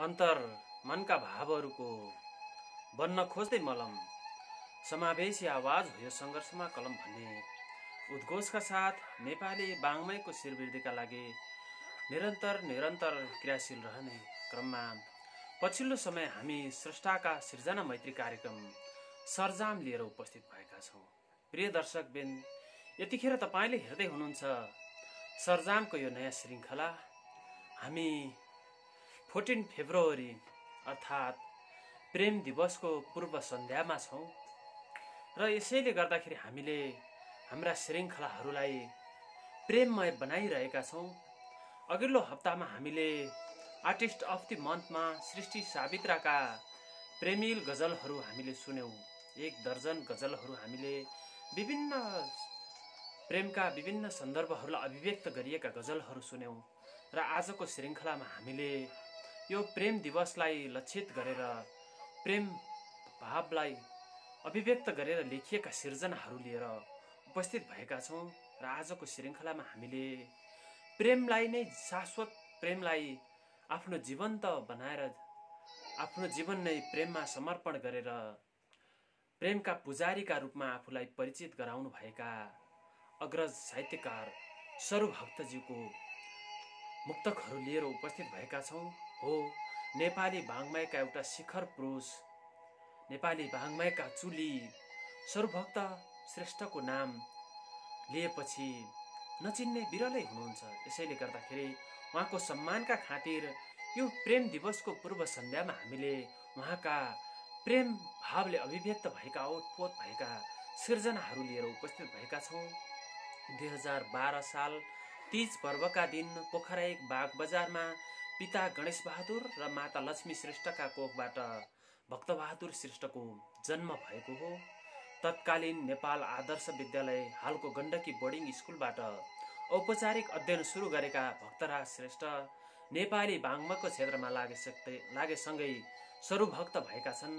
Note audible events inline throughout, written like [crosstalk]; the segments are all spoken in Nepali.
अन्तर मनका भावहरूको बन्न खोज्दै मलम समावेशी आवाज हो यो सङ्घर्षमा कलम भन्ने। उद्घोषका साथ नेपाली बाङ्मयको शिरवृद्धिका लागि निरन्तर निरन्तर क्रियाशील रहने क्रममा पछिल्लो समय हामी स्रष्टाका सिर्जना मैत्री कार्यक्रम सरजाम लिएर उपस्थित भएका छौँ। प्रिय दर्शकबिन यतिखेर तपाईँले हेर्दै हुनुहुन्छ सरजामको यो नयाँ श्रृङ्खला हामी फोर्टिन फेब्रुअरी अर्थात् प्रेम दिवसको पूर्व सन्ध्यामा छौँ। र यसैले गर्दाखेरि हामीले हाम्रा श्रृङ्खलाहरूलाई प्रेममय बनाइरहेका छौँ। अघिल्लो हप्तामा हामीले आर्टिस्ट अफ दि मन्थमा सृष्टि सावित्राका प्रेमिल गजलहरू हामीले सुन्यौँ। एक दर्जन गजलहरू हामीले विभिन्न प्रेमका विभिन्न सन्दर्भहरूलाई अभिव्यक्त गरिएका गजलहरू सुन्यौँ। र आजको श्रृङ्खलामा हामीले यो प्रेम दिवसलाई लक्षित गरेर प्रेम भावलाई अभिव्यक्त गरेर लेखिएका सिर्जनाहरू लिएर उपस्थित भएका छौँ र आजको श्रृङ्खलामा हामीले प्रेमलाई नै शाश्वत प्रेमलाई आफ्नो जीवन्त बनाएर आफ्नो जीवन नै प्रेममा समर्पण गरेर प्रेमका पुजारीका रूपमा आफूलाई परिचित गराउनु भएका अग्रज साहित्यकार सरूभक्तज्यूको मुक्तकहरू लिएर उपस्थित भएका छौँ। हो नेपाली बाङ्मयका एउटा शिखर पुरुष नेपाली बाङ्मयका चुली सरूभक्त श्रेष्ठको नाम लिएपछि नचिन्ने बिरलै हुनुहुन्छ। यसैले गर्दाखेरि उहाँको सम्मानका खातिर यो प्रेम दिवसको पूर्व सन्ध्यामा हामीले उहाँका प्रेम भावले अभिव्यक्त भएका ओतपोत भएका सिर्जनाहरू लिएर उपस्थित भएका छौँ। दुई हजार बाह्र साल तिज पर्वका दिन पोखरा एक बाग बजारमा पिता गणेश बहादुर र माता लक्ष्मी श्रेष्ठका कोखबाट भक्तबहादुर श्रेष्ठको जन्म भएको हो। तत्कालीन नेपाल आदर्श विद्यालय हालको गण्डकी बोर्डिङ स्कुलबाट औपचारिक अध्ययन सुरु गरेका भक्तराज श्रेष्ठ नेपाली बाङ्मको क्षेत्रमा लागेसक्दै लागेसँगै सरूभक्त भएका छन्।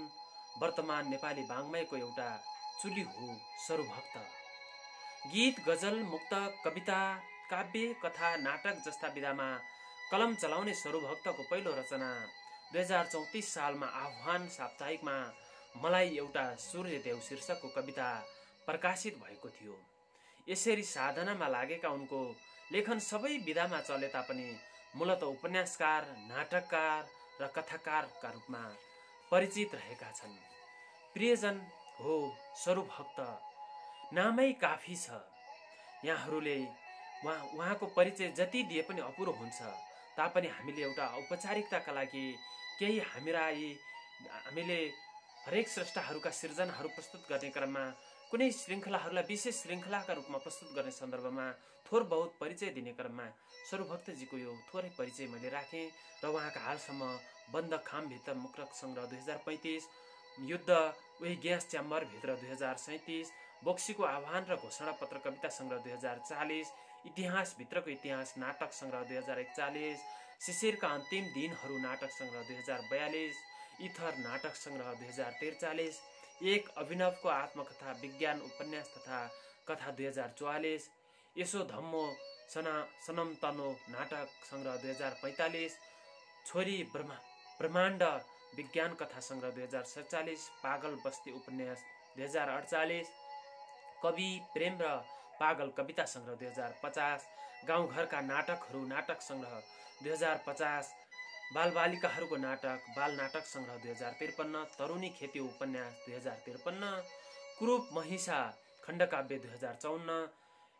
वर्तमान नेपाली बाङ्मयको एउटा चुली हो सरूभक्त गीत गजल मुक्त कविता काव्य कथा नाटक जस्ता विधामा कलम चलाउने सरूभक्तको पहिलो रचना दुई हजार चौतिस सालमा आह्वान साप्ताहिकमा मलाई एउटा सूर्यदेव शीर्षकको कविता प्रकाशित भएको थियो। यसरी साधनामा लागेका उनको लेखन सबै विधामा चले तापनि मूलत उपन्यासकार नाटककार र कथाकारका रूपमा परिचित रहेका छन्। प्रियजन हो स्वरूभक्त नामै काफी छ। यहाँहरूले उहाँ उहाँको परिचय जति दिए पनि अपुरो हुन्छ। तापनि हामीले एउटा औपचारिकताका लागि केही हाम्रा हामीले हरेक स्रष्टाहरूका सिर्जनाहरू प्रस्तुत गर्ने क्रममा कुनै श्रृङ्खलाहरूलाई विशेष श्रृङ्खलाका रूपमा प्रस्तुत गर्ने सन्दर्भमा थोर बहुत परिचय दिने क्रममा स्वरूभक्तजीको यो थोरै परिचय मैले राखेँ र उहाँका हालसम्म बन्द खामभित्र मुक्रक सङ्ग्रह दुई युद्ध उही ग्यास च्याम्बरभित्र दुई हजार सैँतिस बोक्सीको आह्वान र घोषणा पत्र कविता सङ्ग्रह दुई हजार चालिस इतिहासभित्रको इतिहास नाटक सङ्ग्रह दुई हजार एकचालिस शिशिरका अन्तिम दिनहरू नाटक सङ्ग्रह दुई हजार बयालिस इथर नाटक सङ्ग्रह दुई हजार त्रिचालिस एक अभिनवको आत्मकथा विज्ञान उपन्यास तथा कथा दुई हजार चौवालिस यसो धम्मो सना सनम तनो नाटक सङ्ग्रह दुई हजार पैँतालिस छोरी ब्रह्मा ब्रह्माण्ड विज्ञान कथा सङ्ग्रह दुई हजार सडचालिस पागल बस्ती उपन्यास दुई हजार अडचालिस कवि प्रेम र पागल कविता सङ्ग्रह दुई हजार पचास गाउँघरका नाटकहरू नाटक सङ्ग्रह दुई हजार पचास बालबालिकाहरूको नाटक बाल नाटक सङ्ग्रह दुई हजार त्रिपन्न तरुणी खेती उपन्यास दुई हजार त्रिपन्न कुरूप महिषा खण्डकाव्य दुई हजार चौन्न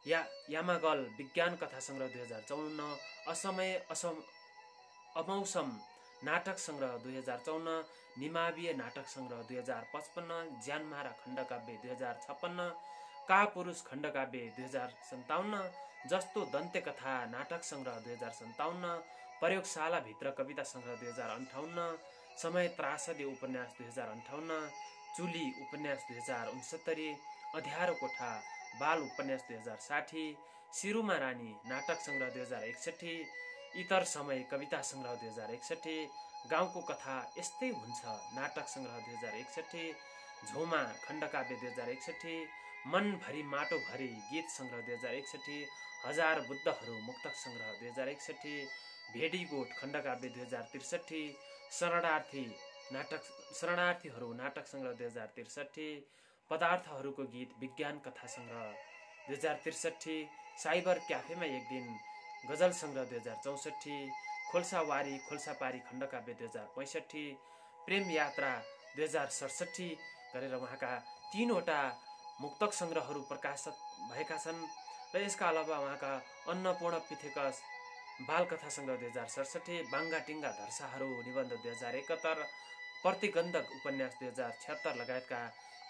या यामागल विज्ञान कथा सङ्ग्रह दुई हजार चौन्न असमय असम अमौसम नाटक सङ्ग्रह दुई हजार चौन्न निमावीय नाटक सङ्ग्रह दुई हजार पचपन्न ज्यानमारा खण्डकाव्य दुई हजार छप्पन्न कापुरुष खण्डकाव्य दुई हजार सन्ताउन्न जस्तो दन्त्य कथा नाटक सङ्ग्रह दुई हजार सन्ताउन्न प्रयोगशालाभित्र कविता सङ्ग्रह दुई हजार अन्ठाउन्न समय त्रासदी उपन्यास दुई हजार अन्ठाउन्न चुली उपन्यास दुई हजार उन्सत्तरी अध्यारो कोठा बाल उपन्यास दुई हजार साठी सिरुमा रानी नाटक सङ्ग्रह दुई हजार एकसट्ठी इतर समय कविता सङ्ग्रह दुई हजार एकसट्ठी गाउँको कथा यस्तै हुन्छ नाटक सङ्ग्रह दुई हजार एकसट्ठी झोमा खण्डकाव्य दुई हजार एकसट्ठी मनभरि माटोभरि गीत सङ्ग्रह दुई हजार एकसट्ठी हजार बुद्धहरू मुक्तक सङ्ग्रह दुई हजार एकसट्ठी भेडीगोठ खण्डकाव्य दुई हजार त्रिसठी शरणार्थी नाटक शरणार्थीहरू नाटक सङ्ग्रह दुई हजार त्रिसठी पदार्थहरूको गीत विज्ञान कथा सङ्ग्रह दुई हजार त्रिसठी साइबर क्याफेमा एक दिन गजल सङ्ग्रह दुई हजार चौसठी खोल्सावारी खोल्सापारी खण्डकाव्य दुई हजार पैँसठी प्रेम यात्रा दुई हजार सडसठी गरेर उहाँका तिनवटा मुक्तक सङ्ग्रहहरू प्रकाशित भएका छन् र यसका अलावा उहाँका अन्नपूर्ण पिथेकस बालकथा सङ्ग्रह दुई हजार सडसठी बाङ्गा टिङ्गा धर्साहरू निबन्ध दुई हजार एकहत्तर प्रतिगन्धक उपन्यास दुई हजार छ्यात्तर लगायतका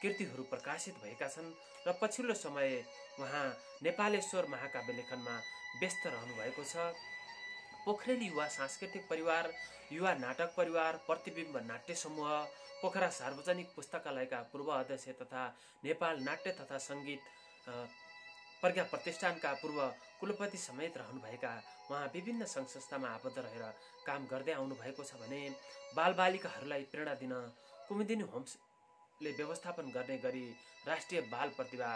कृतिहरू प्रकाशित भएका छन् र पछिल्लो समय उहाँ नेपालेश्वर महाकाव्य लेखनमा व्यस्त रहनुभएको छ। पोखरेली युवा सांस्कृतिक परिवार युवा नाटक परिवार प्रतिबिम्ब नाट्य समूह पोखरा सार्वजनिक पुस्तकालयका पूर्व अध्यक्ष तथा नेपाल नाट्य तथा सङ्गीत प्रज्ञा प्रतिष्ठानका पूर्व कुलपति समेत रहनुभएका उहाँ विभिन्न सङ्घ संस्थामा आबद्ध रहेर काम गर्दै आउनुभएको छ भने बालबालिकाहरूलाई प्रेरणा दिन कुमुदिनी होम्सले व्यवस्थापन गर्ने गरी राष्ट्रिय बाल प्रतिभा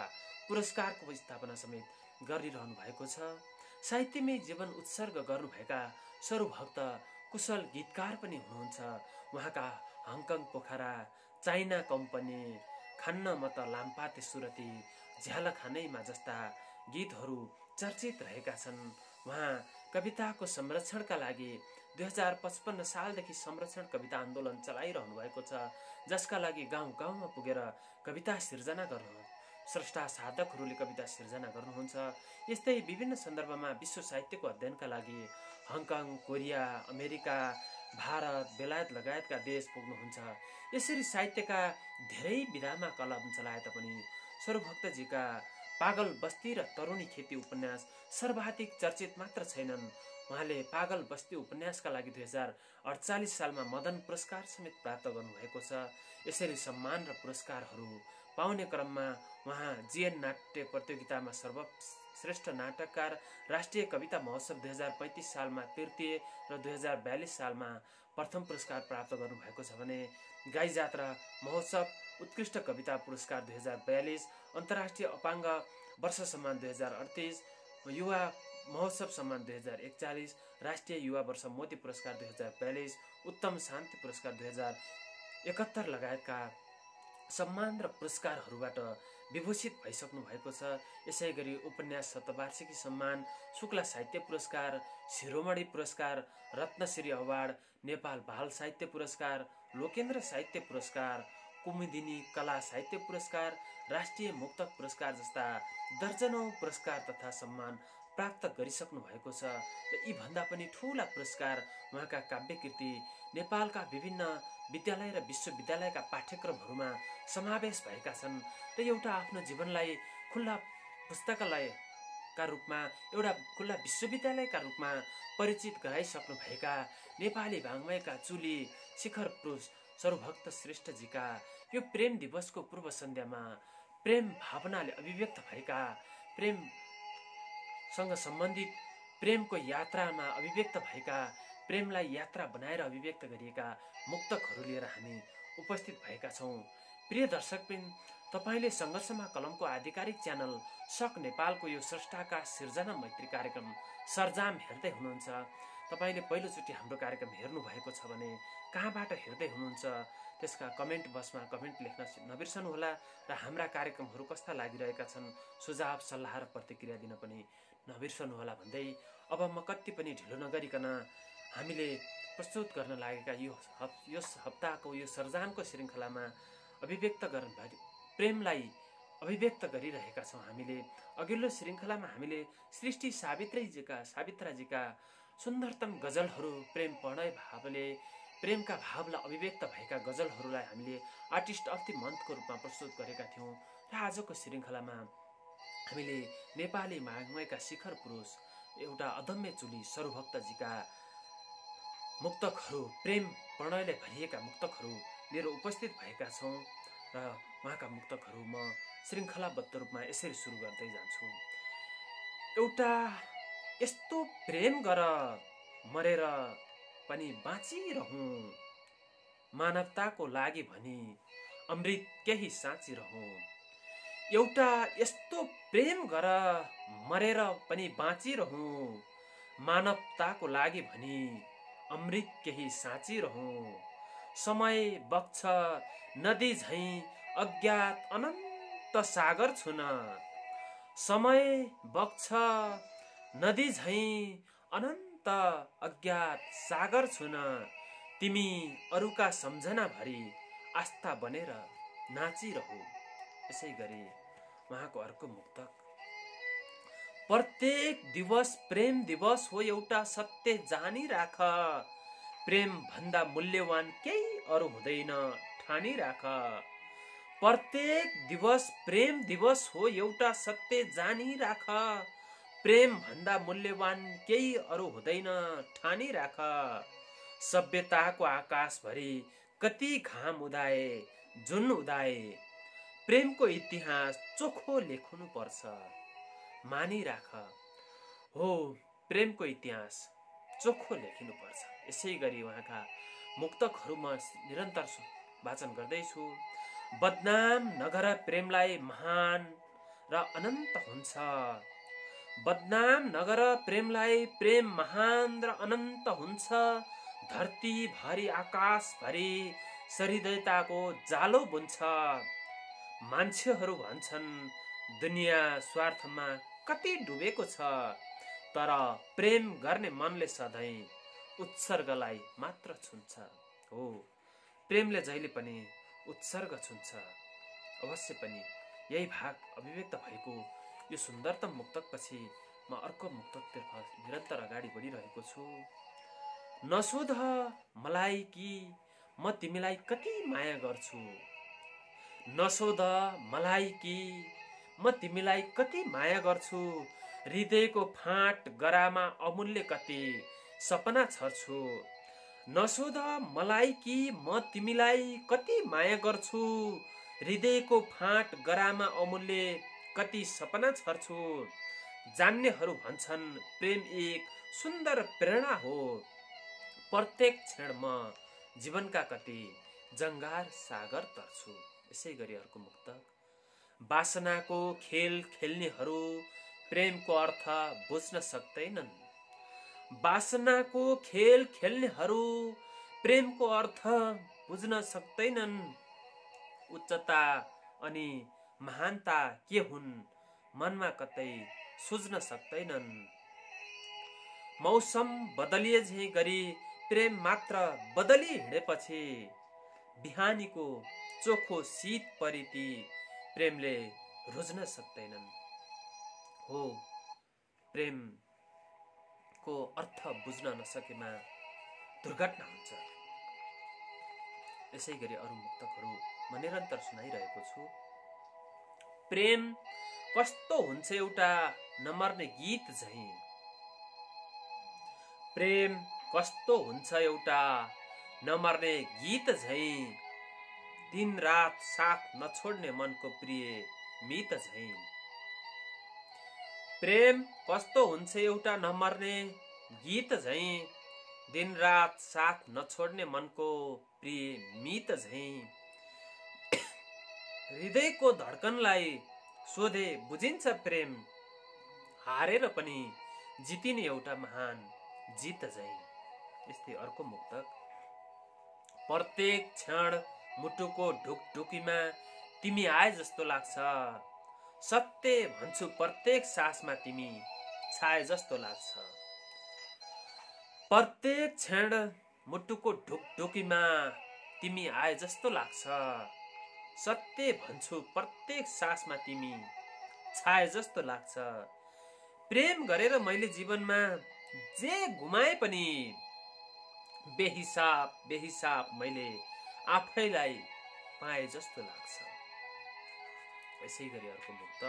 पुरस्कारको स्थापना समेत गरिरहनु भएको छ। साहित्यमै जीवन उत्सर्ग गर्नुभएका स्वरूभक्त कुशल गीतकार पनि हुनुहुन्छ। उहाँका हङकङ पोखरा चाइना कम्पनी खान्न मत लाम्पाते सुरती झ्याल खानैमा जस्ता गीतहरू चर्चित रहेका छन्। उहाँ कविताको संरक्षणका लागि दुई हजार पचपन्न सालदेखि संरक्षण कविता आन्दोलन चलाइरहनु भएको छ जसका लागि गाउँ गाउँमा पुगेर कविता सिर्जना गर्नु स्रष्टा साधकहरूले कविता सिर्जना गर्नुहुन्छ। यस्तै विभिन्न सन्दर्भमा विश्व साहित्यको अध्ययनका लागि हङकङ कोरिया अमेरिका भारत बेलायत लगायतका देश पुग्नुहुन्छ। यसरी साहित्यका धेरै विधामा कलम चलाए तापनि स्वरभक्तजीका पागल बस्ती र तरुणी खेती उपन्यास सर्वाधिक चर्चित मात्र छैनन्। उहाँले पागल बस्ती उपन्यासका लागि दुई हजार अडचालिस सालमा मदन पुरस्कार समेत प्राप्त गर्नुभएको छ। यसरी सम्मान र पुरस्कारहरू पाउने क्रममा उहाँ जिएन नाट्य प्रतियोगितामा सर्वश्रेष्ठ नाटककार राष्ट्रिय कविता महोत्सव दुई हजार पैँतिस सालमा तृतीय र दुई हजार बयालिस सालमा प्रथम पुरस्कार प्राप्त गर्नुभएको छ भने गाई जात्रा महोत्सव उत्कृष्ट कविता पुरस्कार दुई हजार बयालिस अन्तर्राष्ट्रिय अपाङ्ग वर्ष सम्मान दुई हजार अडतिस युवा महोत्सव सम्मान दुई हजार एकचालिस राष्ट्रिय युवा वर्ष मोती पुरस्कार दुई हजार बयालिस उत्तम शान्ति पुरस्कार दुई हजार एकहत्तर लगायतका सम्मान र पुरस्कारहरूबाट विभूषित भइसक्नु भएको छ। यसै गरी उपन्यास शतवार्षिकी सम्मान शुक्ला साहित्य पुरस्कार शिरोमणि पुरस्कार रत्नश्री अवार्ड नेपाल बाल साहित्य पुरस्कार लोकेन्द्र साहित्य पुरस्कार कुमुदिनी कला साहित्य पुरस्कार राष्ट्रिय मुक्तक पुरस्कार जस्ता दर्जनौँ पुरस्कार तथा सम्मान प्राप्त गरिसक्नु भएको छ। र यी भन्दा पनि ठुला पुरस्कार उहाँका काव्यकृति नेपालका विभिन्न विद्यालय र विश्वविद्यालयका पाठ्यक्रमहरूमा समावेश भएका छन् र एउटा आफ्नो जीवनलाई खुल्ला पुस्तकालयका रूपमा एउटा खुल्ला विश्वविद्यालयका रूपमा परिचित गराइसक्नु भएका नेपाली भाङमयका चुली शिखर पुरुष सर्वभक्त श्रेष्ठजीका यो प्रेम दिवसको पूर्व सन्ध्यामा प्रेम भावनाले अभिव्यक्त भएका प्रेमसँग सम्बन्धित प्रेमको यात्रामा अभिव्यक्त भएका प्रेमलाई यात्रा बनाएर अभिव्यक्त गरिएका मुक्तकहरू लिएर हामी उपस्थित भएका छौँ। प्रिय दर्शकबिन तपाईँले सङ्घर्षमा कलमको आधिकारिक च्यानल सक नेपालको यो स्रष्टाका सिर्जना मैत्री कार्यक्रम सरजाम हेर्दै हुनुहुन्छ। तपाईँले पहिलोचोटि हाम्रो कार्यक्रम हेर्नुभएको छ भने कहाँबाट हेर्दै हुनुहुन्छ? त्यसका कमेन्ट बक्समा कमेन्ट लेख्न नबिर्सनुहोला र हाम्रा कार्यक्रमहरू कस्ता लागिरहेका छन् सुझाव सल्लाह र प्रतिक्रिया दिन पनि नबिर्सनुहोला भन्दै अब म कति पनि ढिलो नगरिकन हामीले प्रस्तुत गर्न लागेका यो हप यस हप्ताको यो सर्जानको श्रृङ्खलामा अभिव्यक्त गर्न प्रेमलाई अभिव्यक्त गरिरहेका छौँ हामीले। अघिल्लो श्रृङ्खलामा हामीले सृष्टि सावित्रीजीका सावित्राजीका सुन्दरतम गजलहरू प्रेम प्रणय भावले प्रेमका भावलाई अभिव्यक्त भएका गजलहरूलाई हामीले आर्टिस्ट अफ दि मन्थको रूपमा प्रस्तुत गरेका थियौँ र आजको श्रृङ्खलामा हामीले नेपाली मागमयका शिखर पुरुष एउटा अदम्य चुली सरुभक्तजीका मुक्तकहरू प्रेम प्रणयले भरिएका मुक्तकहरू लिएर उपस्थित भएका छौँ र उहाँका मुक्तकहरू म श्रृङ्खलाबद्ध रूपमा यसरी सुरु गर्दै जान्छु। एउटा यस्तो प्रेम गर मरेर पनि बाँचिरहँ। मानवताको लागि भनी अमृत केही साँचिरहँ। एउटा यस्तो प्रेम गर मरेर पनि बाँचिरहँ। मानवताको लागि भनी अमृत केही साँचिरहँ समय बग्छ नदी झैँ अज्ञात अनन्त सागर छुन। समय बग्छ नदी झैँ अनन्त अज्ञात सागर छुन। तिमी अरूका सम्झना भरी आस्था बनेर नाचिरहु। यसै गरी उहाँको अर्को मुक्तक। प्रत्येक दिवस प्रेम दिवस हो एउटा सत्य जानिराख। प्रेम भन्दा मूल्यवान केही अरू हुँदैन ठानिराख। प्रत्येक दिवस प्रेम दिवस हो एउटा सत्य जानिराख। प्रेम भन्दा मूल्यवान केही अरू हुँदैन ठानिराख। सभ्यताको आकाशभरि कति घाम उदाए जुन उदाए। प्रेमको इतिहास चोखो लेख्नु पर्छ मानिराख। हो प्रेमको इतिहास चोखो लेखिनुपर्छ। यसै गरी उहाँका मुक्तकहरू म निरन्तर वाचन गर्दैछु। बदनाम नगर प्रेमलाई महान र अनन्त हुन्छ। बदनाम नगर प्रेमलाई प्रेम महान र अनन्त हुन्छ। धरती भरि आकाश भरि सहृदयताको जालो बुन्छ। मान्छेहरू भन्छन् दुनियाँ स्वार्थमा कति डुबेको छ तर प्रेम गर्ने मनले सधैँ उत्सर्गलाई मात्र छुन्छ। हो प्रेमले जहिले पनि उत्सर्ग छुन्छ। अवश्य पनि यही भाग अभिव्यक्त भएको यो सुन्दरतम मुक्तकपछि म अर्को मुक्तकतर्फ निरन्तर अगाडि बढिरहेको छु। नसोध मलाई कि म तिमीलाई कति माया गर्छु। नसोध मलाई कि म तिमीलाई कति माया गर्छु? हृदयको फाँट गरामा अमूल्य कति सपना छर्छु। नसोध मलाई कि म तिमीलाई कति माया गर्छु? हृदयको फाँट गरामा अमूल्य कति सपना छर्छु? जान्नेहरू भन्छन् प्रेम एक सुन्दर प्रेरणा हो। प्रत्येक क्षण म जीवनका कति जङ्गार सागर तर्छु। यसै गरी अर्को मुक्त वासनाको खेल खेल्नेहरू प्रेमको अर्थ बुझ्न सक्दैनन्। वासनाको खेल खेल्नेहरू प्रेमको अर्थ बुझ्न सक्दैनन्। उच्चता अनि महानता के हुन् मनमा कतै सुझ्न सक्दैनन्। मौसम बदलिए झै गरी प्रेम मात्र बदली हिँडेपछि बिहानीको चोखो शीत परिति प्रेमले रोज्न सक्दैनन्। हो प्रेमको अर्थ बुझ्न नसकेमा दुर्घटना हुन्छ। यसै गरी अरू मुक्तकहरू म निरन्तर सुनाइरहेको छु। प्रेम कस्तो हुन्छ एउटा नमर्ने गीत झै? प्रेम कस्तो हुन्छ एउटा नमर्ने गीत झै? दिन रात साथ नछोड्ने मनको प्रिय मित झै प्रेम कस्तो हुन्छ एउटा नमर्ने गीत झै दिन रात साथ नछोड्ने मनको प्रिय मित झै [coughs] हृदयको धड्कनलाई सोधे बुझिन्छ प्रेम। हारेर पनि जितिने एउटा महान जित झै यस्तै अर्को मुक्तक। प्रत्येक क्षण मुटुको ढुकढुकीमा तिमी आए जस्तो लाग्छ। सत्य भन्छु प्रत्येक सासमा तिमी छाए जस्तो लाग्छ। प्रत्येक क्षण मुटुको ढुकढुकीमा तिमी आए जस्तो लाग्छ। सत्य भन्छु प्रत्येक सासमा तिमी छाए जस्तो लाग्छ। प्रेम गरेर मैले जीवनमा जे गुमाए पनि बेहिसाब बेहिसाब मैले आफैलाई पाए जस्तो लाग्छ। यसै गरी अर्को मुक्त।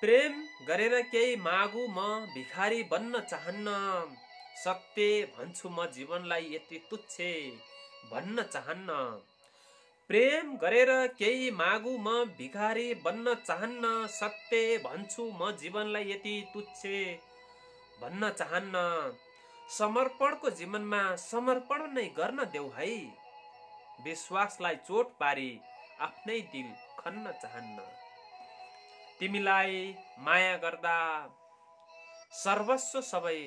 प्रेम गरेर केही मागु म भिखारी बन्न चाहन्न सत्य भन्छु म जीवनलाई यति तुच्छे भन्न चाहन्न। प्रेम गरेर केही मागु म भिखारी बन्न चाहन्न सत्य भन्छु म जीवनलाई यति तुच्छे भन्न चाहन्न। समर्पणको जीवनमा समर्पण नै गर्न देऊ है। विश्वासलाई चोट पारी आफ्नै दिल खन्न चाहन्न। तिमीलाई माया गर्दा सर्वस्व सबै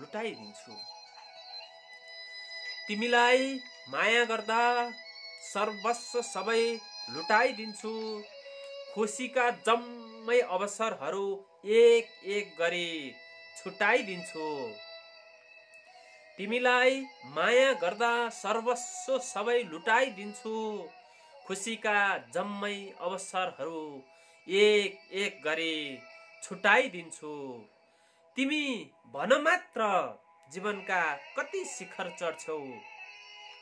लुटाइदिन्छु। तिमीलाई माया गर्दा सर्वस्व सबै लुटाइदिन्छु। खुसीका जम्मै अवसरहरू एक एक गरी छुटाइदिन्छु। तिमीलाई माया गर्दा सर्वस्व सबै लुटाइदिन्छु। खुसीका जम्मै अवसरहरू एक एक गरी छुटाइदिन्छु। तिमी भन मात्र जीवनका कति शिखर चढ्छौ।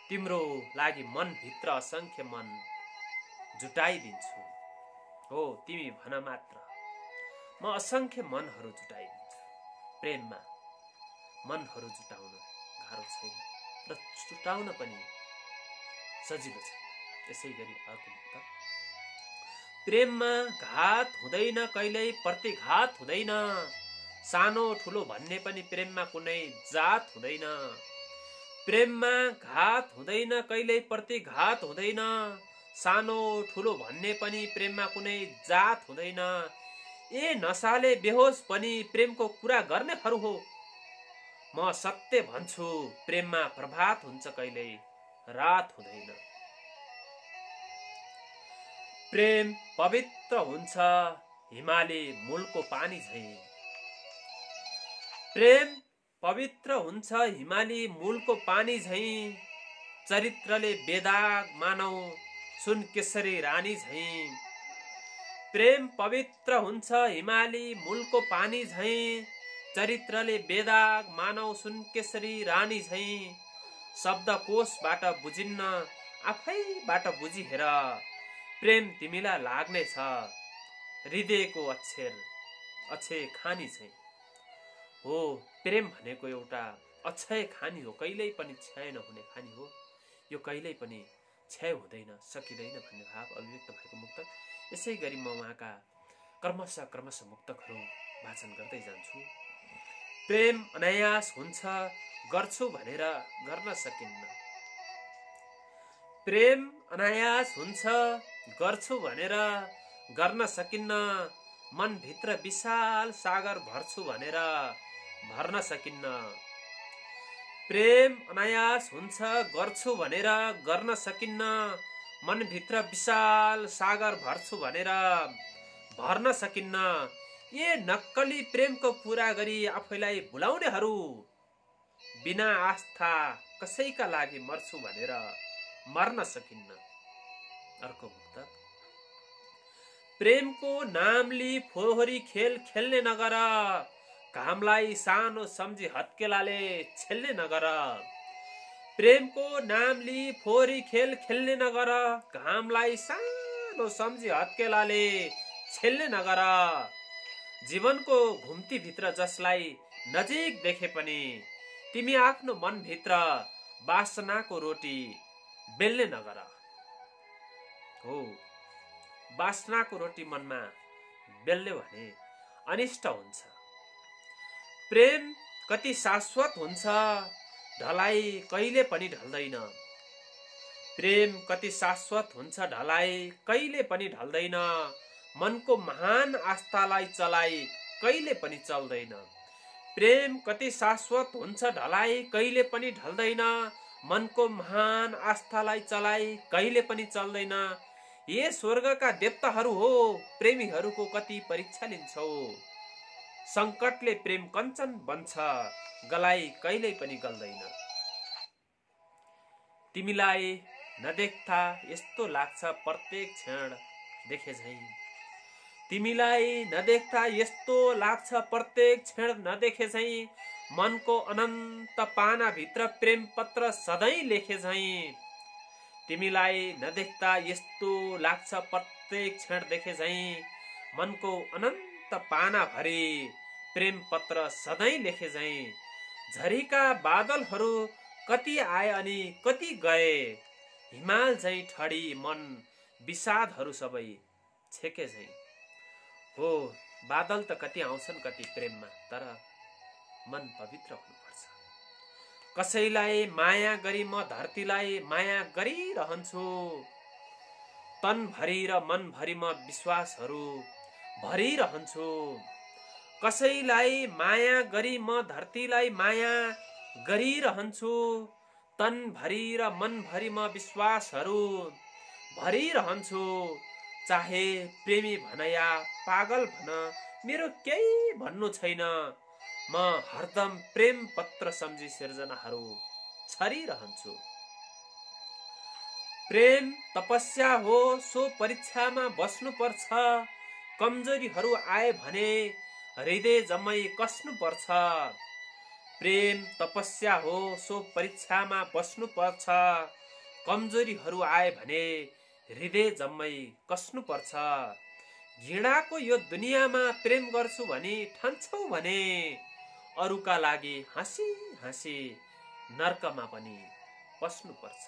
तिम्रो लागि मनभित्र असङ्ख्य मन जुटाइदिन्छु। हो तिमी भन मात्र। म असङ्ख्य मनहरू जुटाइदिन्छु। प्रेममा मनहरू जुटाउन। गाह्रो छैन र जुटाउन पनि सजिलो छ। यसै गरी अर्को प्रेममा घात हुँदैन कहिल्यै प्रतिघात हुँदैन। सानो ठुलो भन्ने पनि प्रेममा कुनै जात हुँदैन। प्रेममा घात हुँदैन कहिल्यै प्रतिघात हुँदैन। सानो ठुलो भन्ने पनि प्रेममा कुनै जात हुँदैन। ए नसाले बेहोस पनि प्रेमको कुरा गर्नेहरू हो। म सत्य भन्छु प्रेममा प्रभात हुन्छ कहिल्यै रात हुँदैन। प्रेम पवित्र हुन्छ हिमाली मूलको पानी झै। प्रेम पवित्र हुन्छ हिमाली मूलको पानी झै। चरित्रले बेदाग मानौ सुन केसरी रानी झै। प्रेम पवित्र हुन्छ हिमाली मूलको पानी झै। चरित्रले बेदाग मानौ सुन केसरी रानी झै। शब्दकोशबाट बुझिन्न आफैबाट बुझिहेर प्रेम तिमीलाई लाग्नेछ। हृदयको अक्षर अक्षय खानी चाहिँ हो प्रेम भनेको एउटा अक्षय खानी हो। कहिल्यै पनि क्षय नहुने खानी हो। यो कहिल्यै पनि क्षय हुँदैन सकिँदैन भन्ने भाव अभिव्यक्त भएको मुक्तक यसै गरी म उहाँका क्रमशः क्रमशः मुक्तकहरू वाचन गर्दै जान्छु। प्रेम अनायास हुन्छ गर्छु भनेर गर्न सकिन्न। प्रेम अनायास हुन्छ गर्छु भनेर गर्न सकिन्न मनभित्र विशाल सागर भर्छु भनेर भर्न सकिन्न। प्रेम अनायास हुन्छ गर्छु भनेर गर्न सकिन्न मनभित्र विशाल सागर भर्छु भनेर भर्न सकिन्न। ए नक्कली प्रेमको पुरा गरी आफैलाई भुलाउनेहरू। बिना आस्था कसैका लागि मर्छु भनेर मर्न सकिन्न। अर्को मुक्त प्रेमको नाम लि फोहोरी खेल खेल्ने नगर घामलाई सानो सम्झी हत्केलाले छेल्ने नगर। प्रेमको नाम लि फोहोरी खेल खेल्ने नगर घामलाई सानो सम्झी हत्केलाले छेल्ने नगर। जीवनको घुम्तीभित्र जसलाई नजिक देखे पनि तिमी आफ्नो मनभित्र बासनाको रोटी बेल्ने नगर। हो बासनाको रोटी मनमा बेल्यो भने अनिष्ट हुन्छ। प्रेम कति शाश्वत हुन्छ ढलाइ कहिले पनि ढल्दैन। प्रेम कति शाश्वत हुन्छ ढलाइ कहिले पनि ढल्दैन। मनको महान आस्थालाई चलाइ कहिले पनि चल्दैन। प्रेम कति शाश्वत हुन्छ ढलाइ कहिले पनि ढल्दैन। मनको महान आस्थालाई चलाइ कहिले पनि चल्दैन। ये स्वर्गका देवताहरू हो प्रेमीहरूको कति परीक्षा लिन्छौ। सङ्कटले प्रेम कञ्चन बन्छ गलाइ कहिल्यै पनि गल्दैन। तिमीलाई नदेख्दा यस्तो लाग्छ प्रत्येक क्षण देखे झै तिमीलाई नदेख्दा यस्तो लाग्छ प्रत्येक क्षण नदेखे झै। मनको अनन्त पानाभित्र प्रेम पत्र सधैँ लेखे झै। तिमीलाई नदेख्दा यस्तो लाग्छ प्रत्येक क्षण देखे झै। मनको अनन्त पानाभरि प्रेम पत्र सधैँ लेखे झै। झरीका बादलहरू कति आए अनि कति गए। हिमाल झै ठडी मन विषादहरू सबै छेके झै। हो बादल त कति आउँछन् कति प्रेममा तर मन पवित्र हुनु कसैलाई माया गरी म धरतीलाई माया गरिरहन्छु तनभरि र मनभरि म विश्वासहरू भरिरहन्छु। कसैलाई माया गरी म धरतीलाई माया गरिरहन्छु तनभरि र मनभरि म विश्वासहरू भरिरहन्छु। चाहे प्रेमी भन या पागल भन मेरो केही भन्नु छैन। म हरदम प्रेम पत्र सम्झी सिर्जनाहरू छरिरहन्छु। प्रेम तपस्या हो सो परीक्षामा बस्नुपर्छ। कमजोरीहरू आए भने हृदय जम्मै कस्नुपर्छ। प्रेम तपस्या हो सो परीक्षामा बस्नुपर्छ। कमजोरीहरू आए भने हृदय जम्मै कस्नुपर्छ। घृणाको यो दुनियाँमा प्रेम गर्छु भने ठान्छौ भने अरूका लागि हाँसी हाँसी नर्कमा पनि पस्नुपर्छ।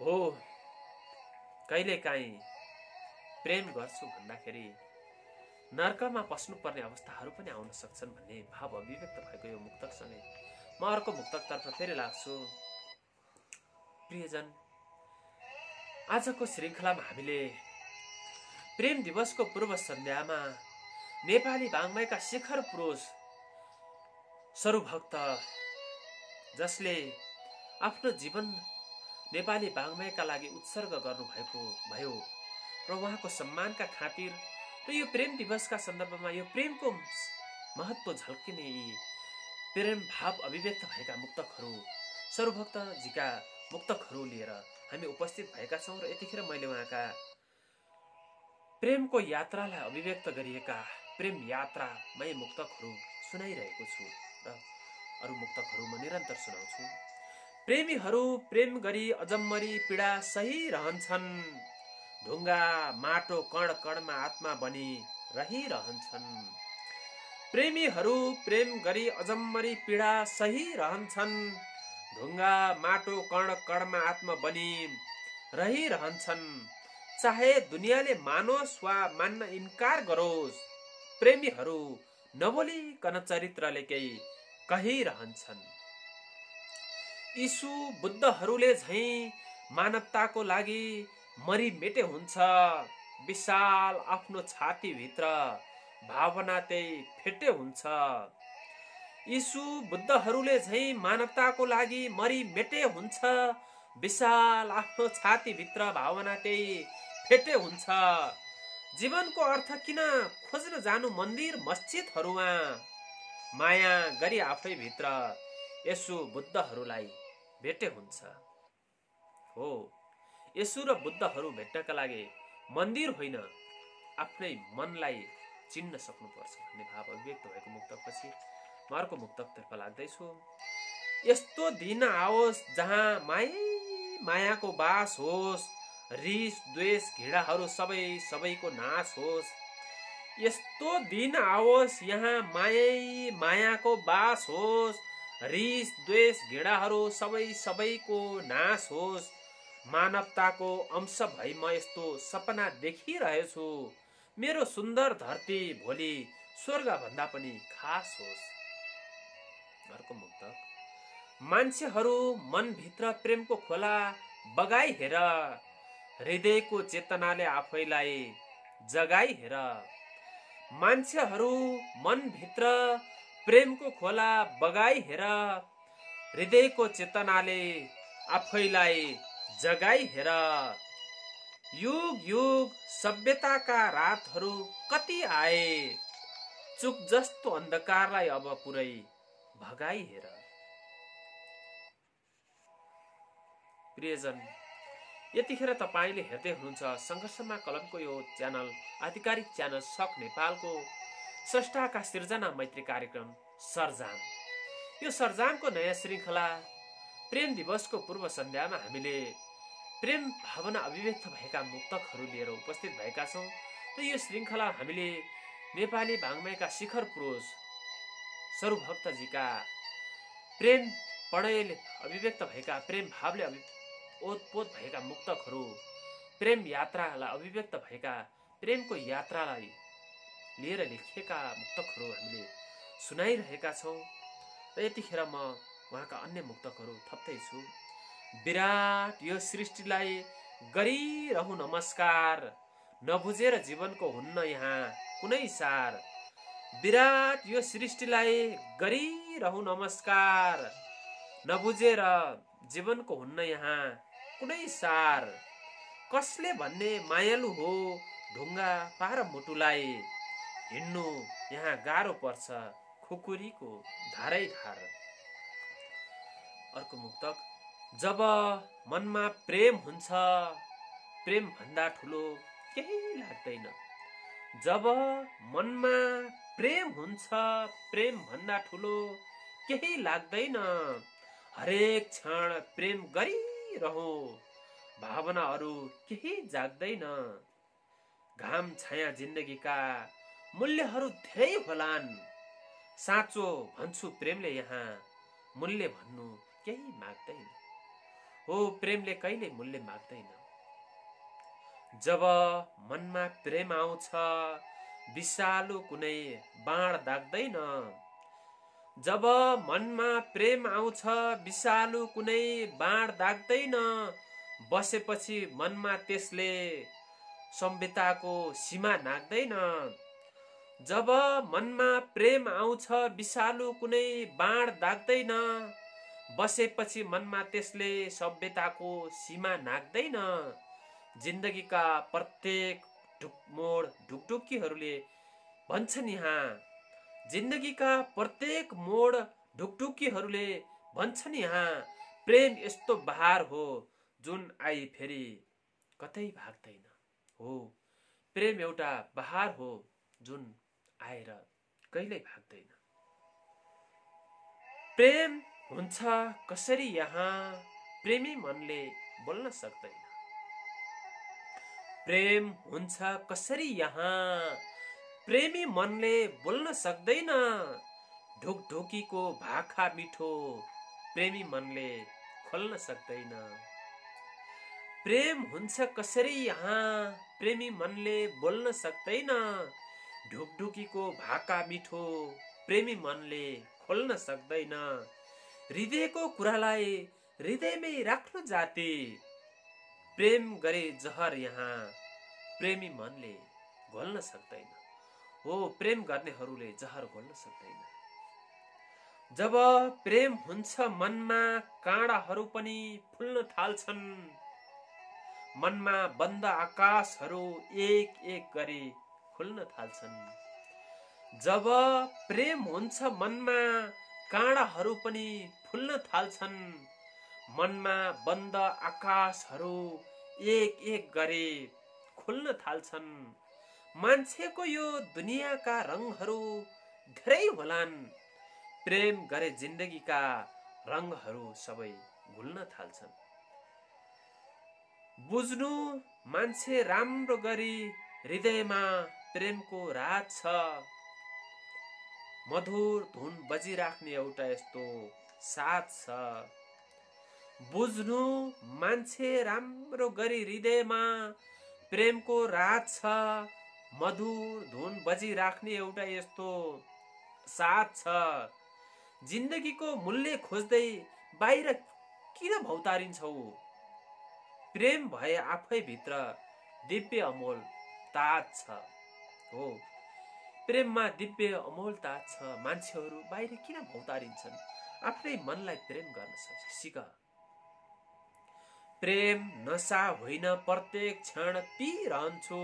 हो कहिलेकाहीँ प्रेम गर्छु भन्दाखेरि नर्कमा पस्नुपर्ने अवस्थाहरू पनि आउन सक्छन् भन्ने भाव अभिव्यक्त भएको यो मुक्तकसँगै म अर्को मुक्तकतर्फ फेरि लाग्छु। प्रियजन आजको श्रृङ्खलामा हामीले प्रेम दिवसको पूर्व सन्ध्यामा नेपाली बाङ्मयका शिखर पुरुष सरुभक्त जसले आफ्नो जीवन नेपाली बाङ्मयका लागि उत्सर्ग गर्नुभएको भयो र उहाँको सम्मानका खातिर र यो प्रेम दिवसका सन्दर्भमा यो प्रेमको महत्त्व झल्किने यी प्रेम भाव अभिव्यक्त भएका मुक्तकहरू सर्वभक्तजीका मुक्तकहरू लिएर हामी उपस्थित भएका छौँ र यतिखेर मैले उहाँका प्रेमको यात्रालाई अभिव्यक्त गरिएका प्रेम यात्रामै मुक्तकहरू सुनाइरहेको छु र अरू मुक्तकहरू म निरन्तर सुनाउँछु। प्रेमीहरू प्रेम गरी अजम्मरी पीडा सही रहन्छन्। ढुङ्गा माटो कण कणमा आत्मा बनी रहिरहन्छन् प्रेमीहरू प्रेम गरी अजम्मरी पीडा सही रहन्छन्। ढुङ्गा माटो कण कणमा आत्मा बनी रहिरहन्छन्। चाहे दुनियाँले मानोस् वा मान्न इन्कार गरोस् प्रेमीहरू नबोलिकन चरित्रले केही कहिरहन्छन्। यीशु बुद्धहरूले झैँ मानवताको लागि मरिमेटे हुन्छ। विशाल आफ्नो छातीभित्र भावना त्यही फेटे हुन्छ। यीशु बुद्धहरूले झैँ मानवताको लागि मरिमेटे हुन्छ। विशाल आफ्नो छातीभित्र भावना त्यही फेटे हुन्छ। जीवनको अर्थ किन खोज्न जानु मन्दिर मस्जिदहरूमा? माया गरी आफैभित्र यसो बुद्धहरूलाई भेटे हुन्छ। हो यसु र बुद्धहरू भेट्नका लागि मन्दिर होइन आफ्नै मनलाई चिन्न सक्नुपर्छ भन्ने भाव अभिव्यक्त भएको मुक्तपछि म अर्को मुक्तकतर्फ लाग्दैछु। यस्तो दिन आओस् जहाँ माया मायाको बास होस् रिस द्वेष घिडाहरू सबै सबैको नाश होस्। यस्तो दिन आओस् यहाँ माया मायाको बास होस् रिस द्वेष घृणाहरू सबै सबैको नाश होस्। मानवताको अंश भई म यस्तो सपना देखिरहेछु। मेरो सुन्दर धरती भोलि स्वर्ग भन्दा पनि खास होस्। अर्को मुक्त मान्छेहरू मनभित्र प्रेमको खोला बगाई हेर। हृदयको चेतनाले आफैलाई जगाई हेर। मान्छेहरू मनभित्र प्रेमको खोला बगाई हेर। हृदयको चेतनाले आफैलाई जगाई हेर। युग युग सभ्यताका रातहरू कति आए। चुक जस्तो अन्धकारलाई अब पुरै भगाई हेर प्रियजन यतिखेर तपाईँले हेर्दै हुनुहुन्छ सङ्घर्षमा कलमको यो च्यानल आधिकारिक च्यानल सक नेपालको स्रष्टाका सिर्जना मैत्री कार्यक्रम सरजाम यो सरजामको नयाँ श्रृङ्खला प्रेम दिवसको पूर्व सन्ध्यामा हामीले प्रेम भावना अभिव्यक्त भएका मुक्तकहरू लिएर उपस्थित भएका छौँ र यो श्रृङ्खला हामीले नेपाली भाङ्मयका शिखर पुरुष सरुभक्तजीका प्रेम पढाइले अभिव्यक्त भएका प्रेम भावले अभि ओतपोत भएका मुक्तकहरू प्रेम यात्रालाई अभिव्यक्त भएका प्रेमको यात्रालाई लिएर लेखिएका मुक्तकहरू हामीले सुनाइरहेका छौँ। र यतिखेर म उहाँका अन्य मुक्तकहरू थप्दैछु। विराट यो सृष्टिलाई गरिरहु नमस्कार। नबुझेर जीवनको हुन्न यहाँ कुनै सार। विराट यो सृष्टिलाई गरिरहु नमस्कार। नबुझेर जीवनको हुन्न यहाँ कुनै सार। कसले भन्ने मायालु हो ढुङ्गा पार मुटुलाई? हिँड्नु यहाँ गाह्रो पर्छ खुकुरीको धारै धार अर्को मुक्तक जब मनमा प्रेम हुन्छ प्रेम भन्दा ठुलो केही लाग्दैन। जब मनमा प्रेम हुन्छ प्रेम भन्दा ठुलो केही लाग्दैन। हरेक क्षण प्रेम गरिरहँ भावनाहरू केही जाग्दैन। घाम छाया जिन्दगीका मूल्यहरू धेरै होलान्। साँचो भन्छु प्रेमले यहाँ मूल्य भन्नु केही माग्दैन। हो प्रेमले कहिले मूल्य माग्दैन। जब मनमा प्रेम आउँछ विषालु कुनै बाण दाग्दैन। जब मनमा प्रेम आउँछ विषालु कुनै बाण दाग्दैन बसेपछि मनमा त्यसले संहिताको सीमा नाग्दैन। जब मनमा प्रेम आउँछ विषालु कुनै बाण दाग्दैन बसेपछि मनमा त्यसले सभ्यताको सीमा नाग्दैन। जिन्दगीका प्रत्येक ढुकमोड ढुकढुकीहरूले भन्छन् यहाँ जिन्दगीका प्रत्येक मोड ढुकढुकीहरूले भन्छन् यहाँ प्रेम यस्तो बहार हो जुन आई फेरि कतै भाग्दैन। हो प्रेम एउटा बहार हो जुन आएर कहिल्यै भाग्दैन। प्रेम हुन्छ कसरी यहाँ? प्रेमी मनले बोल्न सक्दैन। प्रेम हुन्छ कसरी यहाँ? प्रेमी मनले बोल्न सक्दैन। ढुकढुकीको भाखा मिठो प्रेमी मनले खोल्न सक्दैन। प्रेम हुन्छ कसरी यहाँ? प्रेमी मनले बोल्न सक्दैन। ढुकढुकीको भाका मिठो प्रेमी मनले खोल्न सक्दैन। हृदयको कुरालाई हृदयमै राख्नु जाति। प्रेम गरे जहर यहाँ प्रेमी मनले घोल्न सक्दैन। हो प्रेम गर्नेहरूले जहर घोल्न सक्दैन। जब प्रेम हुन्छ मनमा काँडाहरू पनि फुल्न थाल्छन्। मनमा बन्द आकाशहरू एक एक गरी खुल्न थाल्छन्। जब प्रेम हुन्छ मनमा काँडाहरू पनि फुल्न थाल्छन्। मनमा बन्द आकाशहरू एक एक गरी खुल्न थाल्छन्। मान्छेको यो दुनियाँका रङहरू धेरै होलान्। प्रेम गरे जिन्दगीका रङहरू सबै घुल्न थाल्छन्। बुझ्नु मान्छे राम्रो गरी हृदयमा प्रेमको रात छ। मधुर धुन बजिराख्ने एउटा यस्तो साथ छ। बुझ्नु मान्छे राम्रो गरी हृदयमा प्रेमको रात छ। मधुर धुन बजिराख्ने एउटा यस्तो साथ छ। जिन्दगीको मूल्य खोज्दै बाहिर किन भौतारिन्छौ? प्रेम भए आफै भित्र दिव्य अमोल ताज छ। हो प्रेममा दिव्य अमोल ताज छ। मान्छेहरू बाहिर किन भौतारिन्छन्? आफ्नै मनलाई प्रेम गर्न सक्छ सिक प्रेम नसा होइन प्रत्येक क्षण पिरहन्छु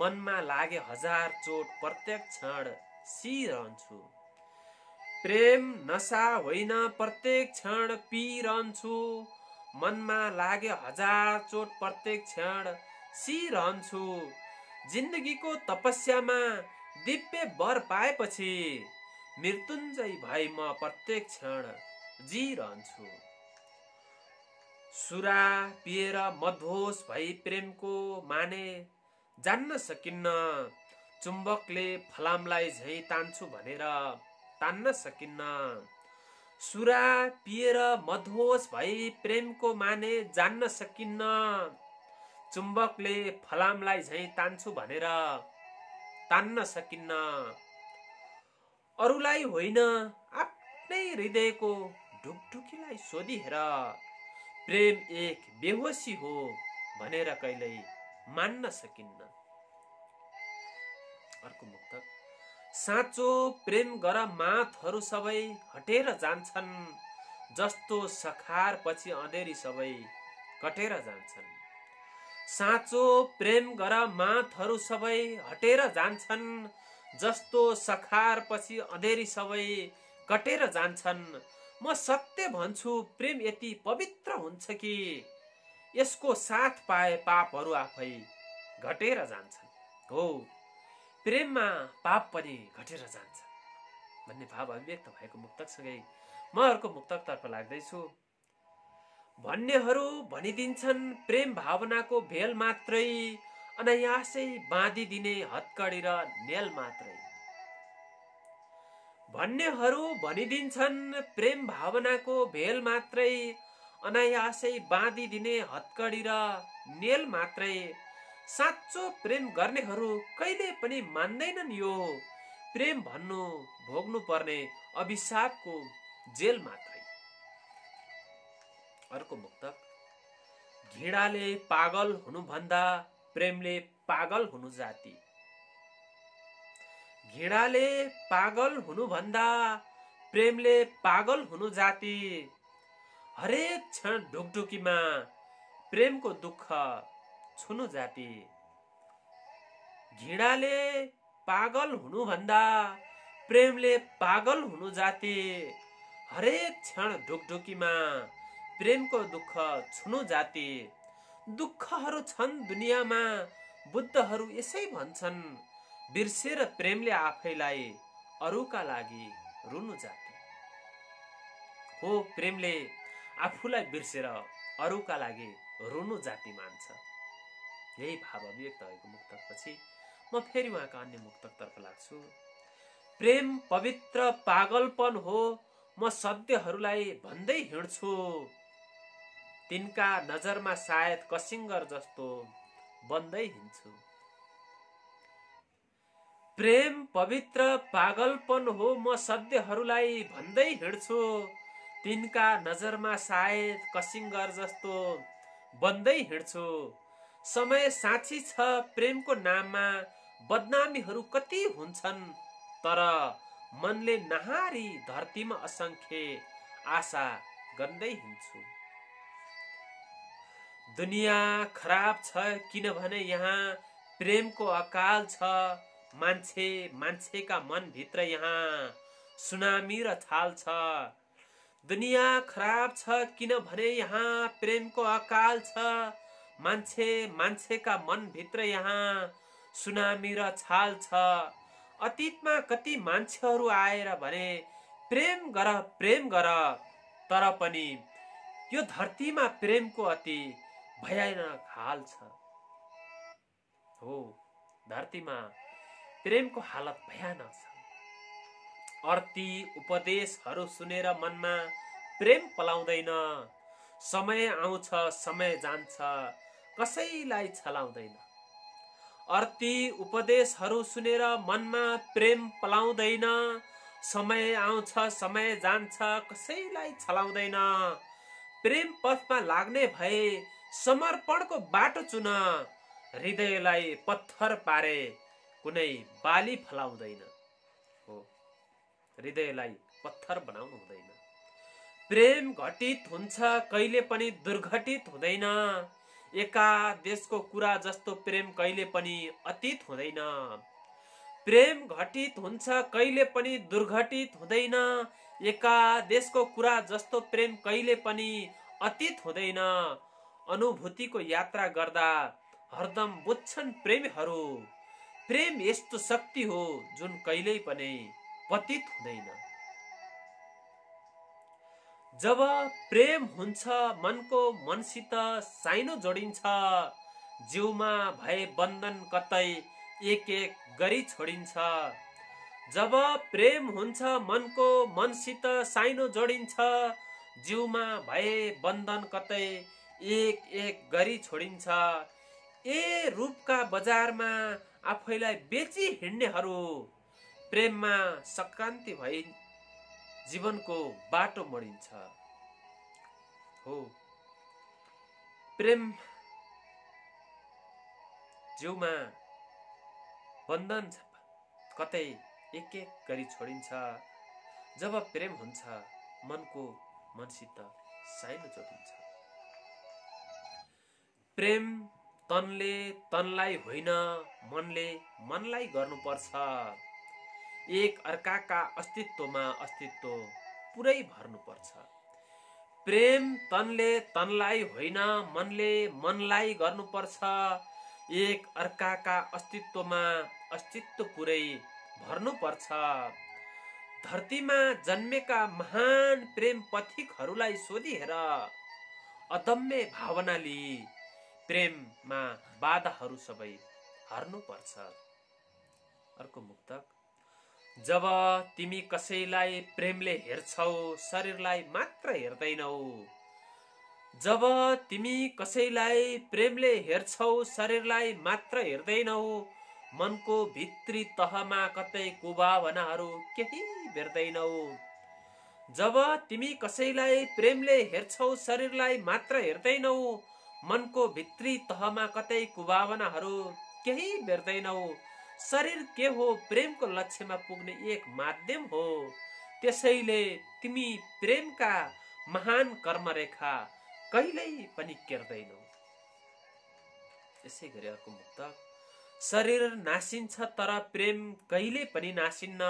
मनमा लागे हजार चोट प्रत्येक क्षण सिरहन्छु। प्रेम नसा होइन प्रत्येक क्षण पिरहन्छु। मनमा लागे हजार चोट प्रत्येक क्षण सिरहन्छु। जिन्दगीको तपस्यामा दिव्य वर पाएपछि मृत्युञ्जय भई म प्रत्येक क्षण जिरहन्छु। सुरा पिएर मधोस भई प्रेमको माने जान्न सकिन्न। चुम्बकले फलामलाई झै तान्छु भनेर तान्न सकिन्न। सुरा पिएर मधोस भई प्रेमको माने जान्न सकिन्न। चुम्बकले फलामलाई झै तान्छु भनेर तान्न सकिन्न। अरूलाई होइन आफ्नै हृदयको ढुकढुकीलाई सोधिहेर प्रेम एक बेहोसी हो भनेर कहिल्यै मान्न सकिन्न। अर्को मुक्त। साँचो प्रेम गर माथहरू सबै हटेर जान्छन् जस्तो सखार पछि अँधेरी सबै कटेर जान्छन्। साँचो प्रेम गर माथहरू सबै हटेर जान्छन् जस्तो सखार पछि अँधेरी सबै कटेर जान्छन् म सत्य भन्छु प्रेम यति पवित्र हुन्छ कि यसको साथ पाए पापहरू आफै घटेर जान्छन्। हो प्रेममा पाप पनि घटेर जान्छ। भन्ने भाव अभिव्यक्त भएको मुक्तकसँगै म अर्को मुक्तकतर्फ लाग्दैछु। भन्नेहरू भनिदिन्छन् प्रेम भावनाको भेल मात्रै अनायासै बाँधिदिने हत्कडी र नेल मात्रै। भन्नेहरू भनिदिन्छन् प्रेम भावनाको भेल मात्रै अनायासै बाँधिदिने हत्कडी र नेल मात्रै। साँचो प्रेम गर्नेहरू कहिले पनि मान्दैनन् यो। प्रेम भन्नु भोग्नु पर्ने अभिशापको जेल मात्रै। अर्को मुक्त घिडाले पागल हुनुभन्दा प्रेमले पागल हुनु जाति। घिडाले पागल हुनुभन्दा प्रेमले पागल हुनु जाति। हरेक क्षण ढुकढुकीमा प्रेमको दुःख छुनु जाति। घिडाले पागल हुनुभन्दा प्रेमले पागल हुनु जाति। हरेक क्षण ढुकढुकीमा प्रेमको दुःख छुनु जाति। दुःखहरू छन् दुनियाँमा बुद्धहरू यसै भन्छन्। बिर्सेर प्रेमले आफैलाई अरूका लागि रुनु जाति। हो प्रेमले आफूलाई बिर्सेर अरूका लागि रुनु जाति मान्छ। यही भाव अभिव्यक्त भएको मुक्तकपछि म फेरि उहाँका अन्य मुक्तकतर्फ लाग्छु। प्रेम पवित्र पागलपन हो म सत्यहरूलाई भन्दै हिँड्छु। तिनका नजरमा सायद कसिङ्गर जस्तो बन्दै हिँड्छु। प्रेम पवित्र पागलपन हो म सध्यहरूलाई भन्दै हिँड्छु। तिनका नजरमा सायद कसिङ्गर जस्तो बन्दै हिँड्छु। समय साँची छ प्रेमको नाममा बदनामीहरू कति हुन्छन् तर मनले नहारी धरतीमा असङ्ख्य आशा गर्दै हिँड्छु। दुनियाँ खराब छ किनभने यहाँ प्रेमको अकाल छ मान्छे मान्छेका मनभित्र यहाँ सुनामी र छाल छ। दुनियाँ खराब छ किनभने यहाँ प्रेमको अकाल छ। मान्छे मान्छेका मनभित्र यहाँ सुनामी र छाल छ। अतीतमा कति मान्छेहरू आएर भने प्रेम गर प्रेम गर। तर पनि यो धरतीमा प्रेमको अति भयानक हाल छ। हो धरतीमा प्रेमको हालत भयानक छ। अर्ती उपदेशहरू सुनेर मनमा प्रेम पलाउँदैन। समय आउँछ समय जान्छ कसैलाई छलाउँदैन। अर्ती उपदेशहरू सुनेर मनमा प्रेम पलाउँदैन। समय आउँछ समय जान्छ कसैलाई छलाउँदैन। प्रेम पथमा लाग्ने भए समर्पणको बाटो चुन। हृदयलाई पत्थर पारे। कुनै बाली फलाउँदैन। हो। हृदयलाई पत्थर बनाउनु हुँदैन। प्रेम घटित हुन्छ कहिले पनि दुर्घटित हुँदैन। एका देशको कुरा जस्तो प्रेम कहिले पनि अतीत हुँदैन। प्रेम घटित हुन्छ कहिले पनि दुर्घटित हुँदैन। एका देशको कुरा जस्तो प्रेम कहिले पनि अतीत हुँदैन। अनुभूतिको यात्रा गर्दा हरदम बुझ्छन् प्रेमीहरू प्रेम यस्तो शक्ति हो जुन कहिल्यै पनि पतित हुँदैन। जब प्रेम हुन्छ मनको मनसित साइनो जोडिन्छ जिउमा भए बन्धन कतै एक एक गरी छोडिन्छ। जब प्रेम हुन्छ मनको मनसित साइनो जोडिन्छ जिउमा भए बन्धन कतै एक एक गरी छोडिन्छ। ए रूपका बजारमा आफैलाई बेची हिँड्नेहरू। प्रेममा सङ्क्रान्ति भइ जीवनको बाटो मरिन्छ हो। प्रेम जिउमा बन्धन कतै एक एक गरी छोडिन्छ। जब प्रेम हुन्छ मनको मनसित साइलो जोडिन्छ। प्रेम तनले तनलाई होइन मनले मनलाई गर्नुपर्छ। एक अर्काका अस्तित्वमा अस्तित्व पुरै भर्नुपर्छ। प्रेम तनले तनलाई होइन मनले मनलाई गर्नुपर्छ। एक अर्काका अस्तित्वमा अस्तित्व पुरै भर्नुपर्छ। धरतीमा जन्मेका महान प्रेम पथिकहरूलाई सोधिहेर अदम्य भावना लिई प्रेममा बाधाहरू सबै हार्नुपर्छ। अर्को मुक्तक। जब तिमी कसैलाई प्रेमले हेर्छौ शरीरलाई मात्र हेर्दैनौ। जब तिमी कसैलाई प्रेमले हेर्छौ शरीरलाई मात्र हेर्दैनौ मनको भित्री तहमा कतै कुभावनाहरू केही भेट्दैनौ जब तिमी कसैलाई प्रेमले हेर्छौ शरीरलाई मात्र हेर्दैनौ मनको भित्री तहमा कतै कुभावनाहरू केही भेट्दैनौ शरीर के हो प्रेमको लक्ष्यमा पुग्ने एक माध्यम हो। त्यसैले तिमी प्रेमका महान कर्मरेखा कहिल्यै पनि केर्दैनौ। यसै गरी अर्को मुक्त शरीर नासिन्छ तर प्रेम कहिले पनि नासिन्न।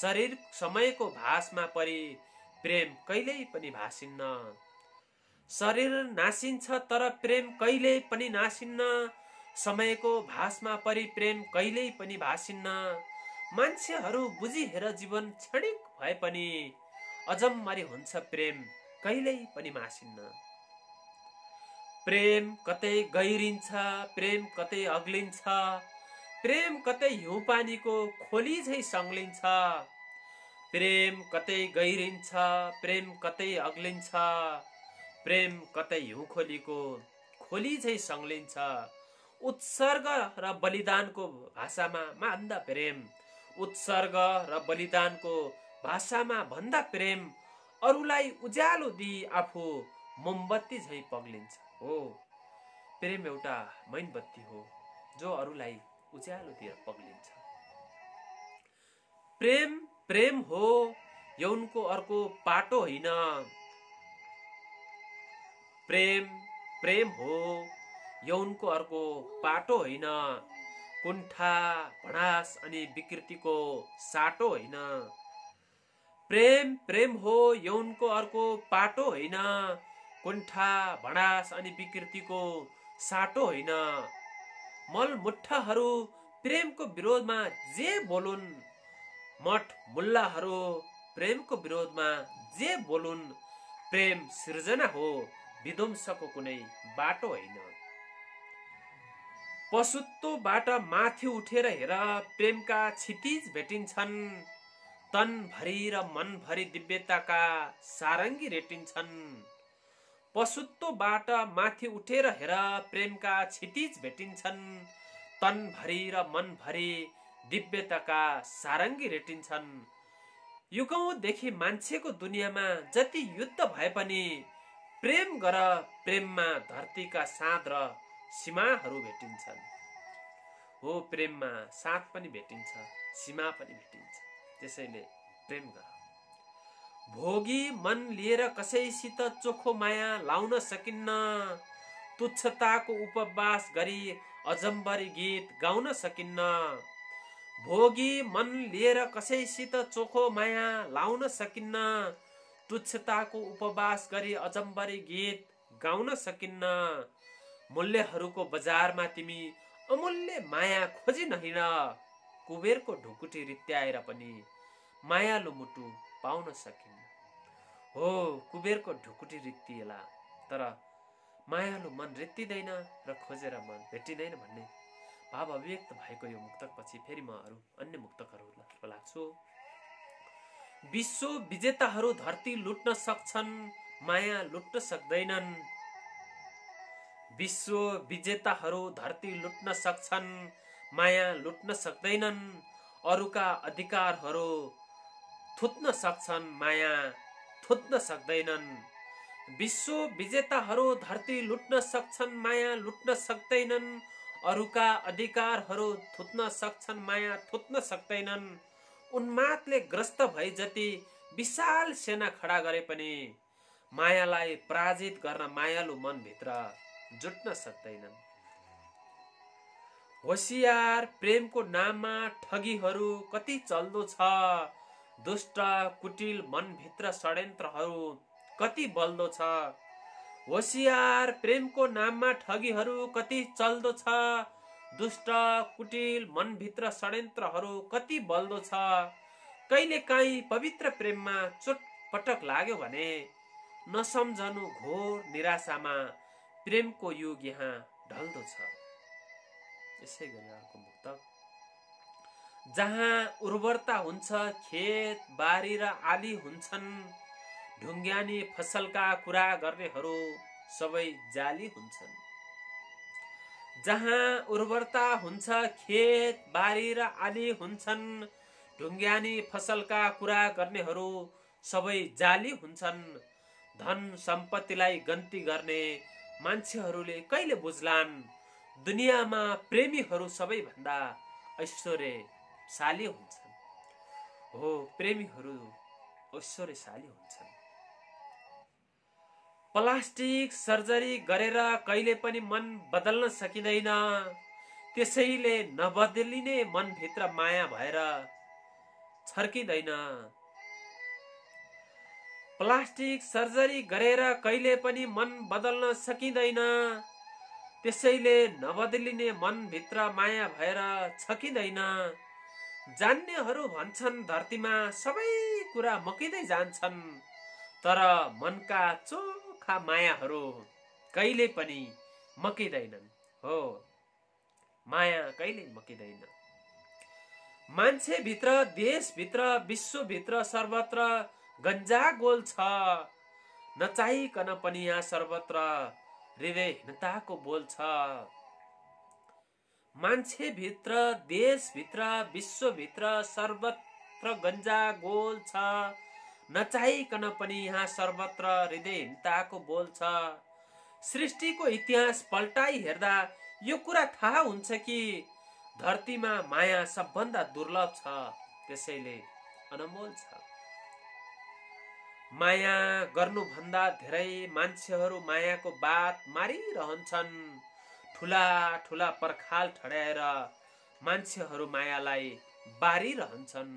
शरीर समयको भासमा परि प्रेम कहिल्यै पनि भासिन्न। शरीर नासिन्छ तर प्रेम कहिल्यै पनि नासिन्न। समयको भासमा परि प्रेम कहिल्यै पनि भासिन्न। मान्छेहरू बुझिहेर जीवन क्षणिक भए पनि अजम्मरी हुन्छ प्रेम कहिल्यै पनि मासिन्न। प्रेम कतै गहिरिन्छ प्रेम कतै अग्लिन्छ। प्रेम कतै हिउँ पानीको खोली झै सङ्लिन्छ। प्रेम कतै गहिरिन्छ प्रेम कतै अग्लिन्छ। प्रेम कतै हिउँ खोलीको खोली झै सङ्लिन्छ। उत्सर्ग र बलिदानको भाषामा भन्दा प्रेम। उत्सर्ग र बलिदानको भाषामा भन्दा प्रेम। अरूलाई उज्यालो दिई आफू मोमबत्ती झै पग्लिन्छ। हो। प्रेम एउटा मैनबत्ती हो जो अरूलाई उज्यालोतिर पग्लिन्छ। प्रेम प्रेम हो यौनको अर्को पाटो होइन। प्रेम प्रेम हो यौनको अर्को पाटो होइन। कुण्ठा भडास अनि विकृतिको साटो होइन। प्रेम प्रेम हो यौनको अर्को पाटो होइन। कुण्ठा भडास अनि विकृतिको साटो होइन। मलमुट्ठाहरू प्रेमको विरोधमा जे बोलुन् मठ मुल्लाहरू प्रेमको विरोधमा जे बोलुन् प्रेम सृजना हो। विध्वंसको कुनै बाटो होइन। पशुत्वबाट माथि उठेर हेर प्रेमका क्षितिज भेटिन्छन्। तनभरि र मनभरि दिव्यताका सारङ्गी रेटिन्छन्। पशुत्वबाट माथि उठेर हेर प्रेमका क्षितिज भेटिन्छन्। तनभरि र मनभरि दिव्यताका सारङ्गी रेटिन्छन्। युगौँदेखि मान्छेको दुनियाँमा जति युद्ध भए पनि प्रेम गर प्रेममा धरतीका साँध र सीमाहरू भेटिन्छन्। हो प्रेममा साथ पनि भेटिन्छ सीमा पनि भेटिन्छ त्यसैले प्रेम गर। भोगी मन लिएर कसैसित चोखो माया लाउन सकिन्न तुच्छताको उपवास गरी अजम्बरी गीत गाउन सकिन्न। भोगी मन लिएर कसैसित चोखो माया लाउन सकिन्न तुच्छताको उपवास गरी अजम्बरी गीत गाउन सकिन्न। मूल्यहरूको बजारमा तिमी अमूल्य माया खोजी नहिन कुबेरको ढुकुटी रित्याएर पनि मायालु मुटु पाउन सकिन्न। हो कुबेरको ढुकुटी रित्तिएला तर मायालु मन रित्तिँदैन र खोजेर मन भेटिँदैन भन्ने भाव अभिव्यक्त भएको यो मुक्तकपछि फेरि म अरू अन्य मुक्तकहरू लाग्छु। विश्व विजेताहरू धरती लुट्न सक्छन् माया लुट्न सक्दैनन्। विश्व विजेताहरू धरती लुट्न सक्छन् माया लुट्न सक्दैनन्। अरूका अधिकारहरू थुत्न सक्छन् माया फुत्न सक्दैनन्। विश्व विजेताहरू धरती लुट्न सक्छन् माया लुट्न सक्दैनन्। अरूका अधिकारहरू थुत्न सक्छन् माया थुत्न सक्दैनन्। उन्मादले ग्रस्त भए जति विशाल सेना खडा गरे पनि मायालाई पराजित गर्न मायालु मनभित्र जुट्न सक्दैनन्। होसियार प्रेमको नाममा ठगीहरू कति चल्दो छ दुष्ट कुटिल मनभित्र षड्यन्त्रहरू कति बल्दो छ होसियार प्रेमको नाममा ठगीहरू कति चल्दो छ दुष्ट कुटिल मनभित्र षड्यन्त्रहरू कति बल्दो छ? कहिले काहीँ पवित्र प्रेममा चोटपटक लाग्यो भने नसम्झनु घोर निराशामा प्रेमको युग यहाँ ढल्दो छ। यसै गरी अर्को मुक्तक जहाँ उर्वरता हुन्छ खेत बारी र आली हुन्छन् ढुङ्ग्यानी फसलका कुरा गर्नेहरू सबै जाली हुन्छन्। जहाँ उर्वरता हुन्छ खेत बारी र आली हुन्छन्। ढुङ्ग्यानी फसलका कुरा गर्नेहरू सबै जाली हुन्छन्। धन सम्पत्तिलाई गन्ती गर्ने मान्छेहरूले कहिले बुझ्लान्? दुनियाँमा प्रेमीहरू सबैभन्दा ऐश्वर्यशाली हुन्छन्। हो प्रेमीहरू ऐश्वर्यशाली हुन्छन्। प्लास्टिक सर्जरी गरेर कहिले पनि मन बदल्न सकिँदैन। त्यसैले नबदलिने मनभित्र माया भएर छर्किँदैन। प्लास्टिक सर्जरी गरेर कहिले पनि मन बदल्न सकिँदैन। त्यसैले नबदलिने मनभित्र माया भएर छकिँदैन। जान्नेहरू भन्छन् धरतीमा सबै कुरा मकिँदै जान्छन् तर मनका चो सुक्खा मायाहरू कहिले पनि मकिँदैनन्। हो। माया कहिले मकिँदैन। मान्छेभित्र देशभित्र विश्वभित्र सर्वत्र गन्जागोल छ। नचाहिकन पनि यहाँ सर्वत्र हृदयहीनताको बोल छ। मान्छेभित्र देशभित्र विश्वभित्र सर्वत्र गन्जा गोल छ। नचाहिकन पनि यहाँ सर्वत्र हृदयहीनताको बोल छ। सृष्टिको इतिहास पल्टाइ हेर्दा यो कुरा थाहा हुन्छ कि धरतीमा माया सबभन्दा दुर्लभ छ त्यसैले अनमोल छ। माया गर्नुभन्दा धेरै मान्छेहरू मायाको बात मारिरहन्छन्। ठुला ठुला पर्खाल ठड्याएर मान्छेहरू मायालाई बारिरहन्छन्।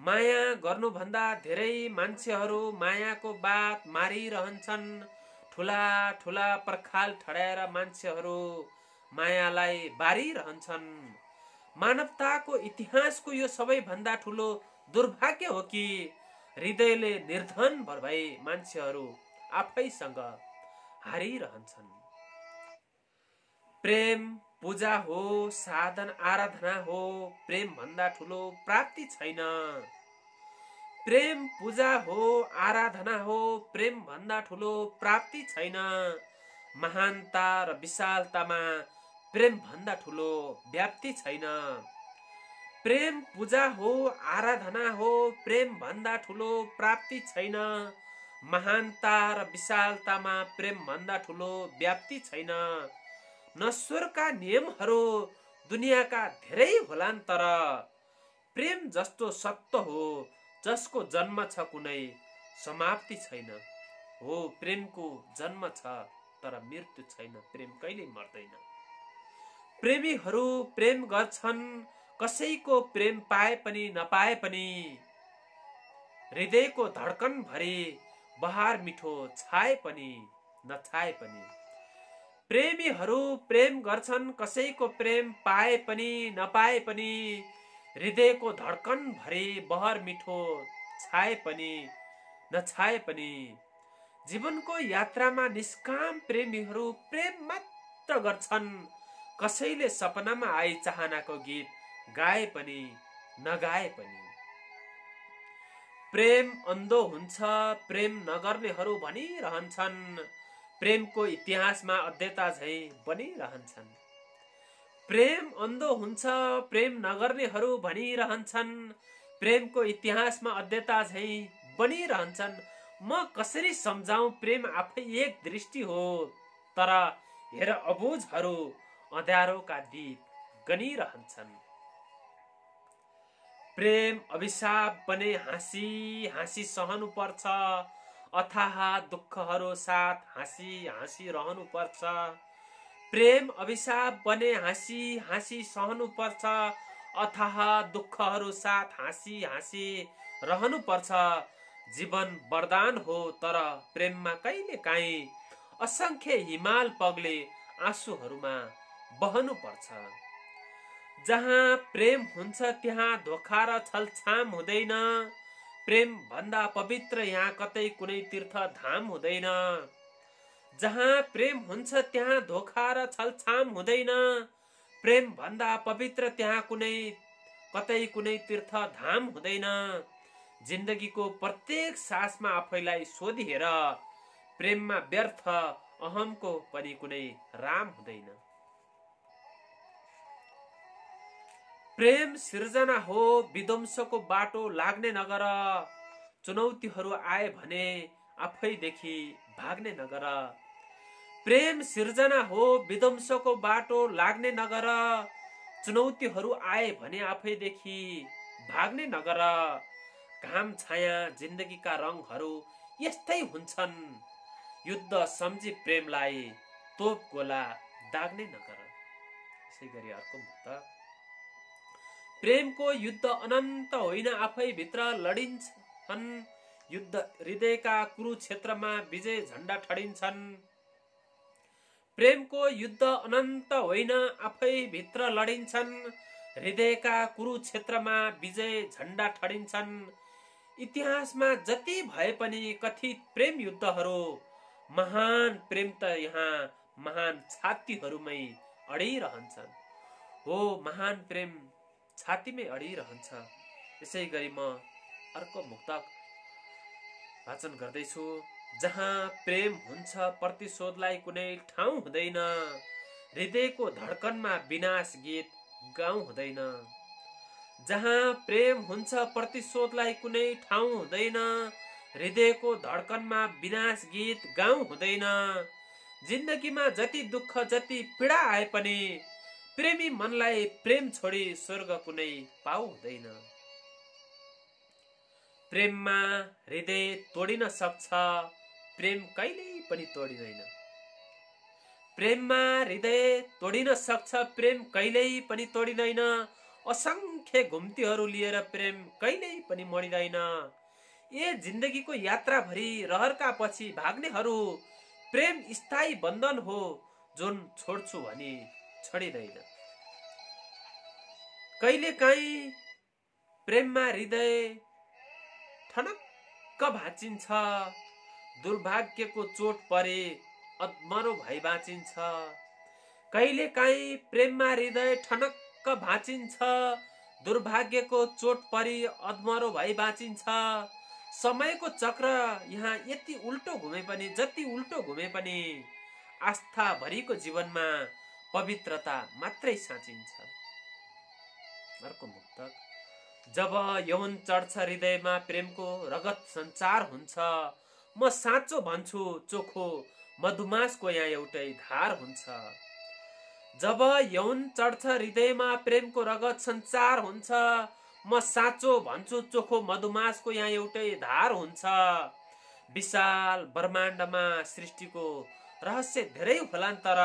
माया गर्नुभन्दा धेरै मान्छेहरू मायाको बात मारिरहन्छन्। ठुला ठुला पर्खाल ठड्याएर मान्छेहरू मायालाई बारिरहन्छन्। मानवताको इतिहासको यो सबैभन्दा ठुलो दुर्भाग्य हो कि हृदयले निर्धन भई मान्छेहरू आफैसँग हारिरहन्छन्। प्रेम पूजा हो साधन आराधना हो प्रेम भन्दा ठुलो प्राप्ति छैन। प्रेम पूजा हो आराधना हो प्रेम भन्दा ठुलो प्राप्ति छैन। महानता र विशालतामा प्रेम भन्दा ठुलो व्याप्ति छैन। प्रेम पूजा हो आराधना हो प्रेम भन्दा ठुलो प्राप्ति छैन। महानता र विशालतामा प्रेम भन्दा ठुलो व्याप्ति छैन। नश्वरका नियमहरू दुनियाँका धेरै होलान् तर प्रेम जस्तो सत्य हो जसको जन्म छ कुनै समाप्ति छैन। हो प्रेमको जन्म छ तर मृत्यु छैन। प्रेम कहिल्यै मर्दैन। प्रेमीहरू प्रेम गर्छन् कसैको प्रेम पाए पनि नपाए पनि। हृदयको धड्कन भरि बहार मिठो छाए पनि नछाए पनि। प्रेमीहरू प्रेम गर्छन् कसैको प्रेम पाए पनि नपाए पनि हृदयको धड्कन भरे बहर मिठो छाए पनि नछाए पनि। जीवनको यात्रामा निष्काम प्रेमीहरू प्रेम मात्र गर्छन् कसैले सपनामा आए चाहनाको गीत गाए पनि नगाए पनि। प्रेम अन्धो हुन्छ प्रेम नगर्नेहरू भनिरहन्छन्। प्रेमको इतिहासमा अध्यता झै बनिरहन्छन्। प्रेम अन्धो हुन्छ प्रेम नगर्नेहरू भनिरहन्छन्। प्रेमको इतिहासमा अध्यता झै बनिरहन्छन्। म कसरी सम्झाउ प्रेम आफै एक दृष्टि हो तर हेर अबुझहरू अँध्यारोका दीप गनिरहन्छन्। प्रेम अभिशाप बने हाँसी हाँसी सहनु पर्छ। अथाह दुःखहरू साथ हाँसी हाँसी रहनु पर्छ प्रेम अभिशाप बने हाँसी हाँसी सहनु पर्छ अथाह दुःखहरू साथ हाँसी हाँसी रहनु पर्छ जीवन वरदान हो तर प्रेममा कहिले काहीँ असङ्ख्य हिमाल पगले आँसुहरूमा बहनु पर्छ जहाँ प्रेम हुन्छ त्यहाँ धोका र छलछाम हुँदैन। प्रेम भन्दा पवित्र यहाँ कतै कुनै तीर्थ धाम हुँदैन। जहाँ प्रेम हुन्छ त्यहाँ धोका र छलछाम हुँदैन। प्रेम भन्दा पवित्र त्यहाँ कुनै कतै कुनै तीर्थ धाम हुँदैन। जिन्दगीको प्रत्येक सासमा आफैलाई सोधिहेर प्रेममा व्यर्थ अहमको पनि कुनै राम हुँदैन। प्रेम सिर्जना हो विध्वंसको बाटो लाग्ने नगर। चुनौतीहरू आए भने आफैदेखि भाग्ने नगर। प्रेम सिर्जना हो विध्वंसको बाटो लाग्ने नगर। चुनौतीहरू आए भने आफैदेखि भाग्ने नगर। घाम छाया जिन्दगीका रङहरू यस्तै हुन्छन्। युद्ध सम्झी प्रेमलाई तोप गोला दाग्ने नगर। यसै गरी अर्को मुक्त प्रेमको युद्ध अनन्त होइन आफै भित्र लडिन्छन्। युद्ध हृदयका कुरुक्षेत्रमा विजय झण्डा ठडिन्छन्। प्रेमको युद्ध अनन्त होइन आफै भित्र लडिन्छन्। हृदयका कुरुक्षेत्रमा विजय झण्डा ठडिन्छन्। इतिहासमा जति भए पनि कथित प्रेम युद्धहरू महान प्रेम त यहाँ महान छातीहरूमै अडिरहन्छन्। हो महान प्रेम छातीमै अडिरहन्छ। यसै गरी म अर्को मुक्तक वाचन गर्दैछु। जहाँ प्रेम हुन्छ प्रतिशोधलाई कुनै ठाउँ हुँदैन। हृदयको धड्कनमा विनाश गीत गाउँ हुँदैन। जहाँ प्रेम हुन्छ प्रतिशोधलाई कुनै ठाउँ हुँदैन। हृदयको धड्कनमा विनाश गीत गाउँ हुँदैन। जिन्दगीमा जति दुःख जति पीडा आए पनि प्रेमी मनलाई प्रेम छोडी स्वर्ग कुनै पाउ हुँदैन प्रेममा हृदय तोडिन सक्छ प्रेम कहिल्यै पनि तोडिँदैन। प्रेममा हृदय तोडिन सक्छ प्रेम कहिल्यै पनि तोडिँदैन। असङ्ख्य घुम्तीहरू लिएर प्रेम कहिल्यै पनि मरिँदैन ए जिन्दगीको यात्राभरि रहरका पछि भाग्नेहरू प्रेम स्थायी बन्धन हो जुन छोड्छु भने। छडिँदैन। कहिले काहीँ प्रेममा हृदय ठनक्क भाँचिन्छ दुर्भाग्यको चोट परे अद्मरो भई बाँचिन्छ। कहिले काहीँ प्रेममा हृदय ठनक्क भाँचिन्छ दुर्भाग्यको चोट परि अद्मरो भई बाँचिन्छ। समयको चक्र यहाँ यति उल्टो घुमे पनि जति उल्टो घुमे पनि आस्थाभरिको जीवनमा पवित्रता मात्रै साँचिन्छ। अर्को मुक्तक जब यौन चढ्छ हृदयमा प्रेमको रगत सञ्चार हुन्छ म साँचो भन्छु चोखो मधुमासको यहाँ एउटै धार हुन्छ। जब यौन चढ्छ हृदयमा प्रेमको रगत सञ्चार हुन्छ म साँचो भन्छु चोखो मधुमासको यहाँ एउटै धार हुन्छ। विशाल ब्रह्माण्डमा सृष्टिको रहस्य धेरै होलान् तर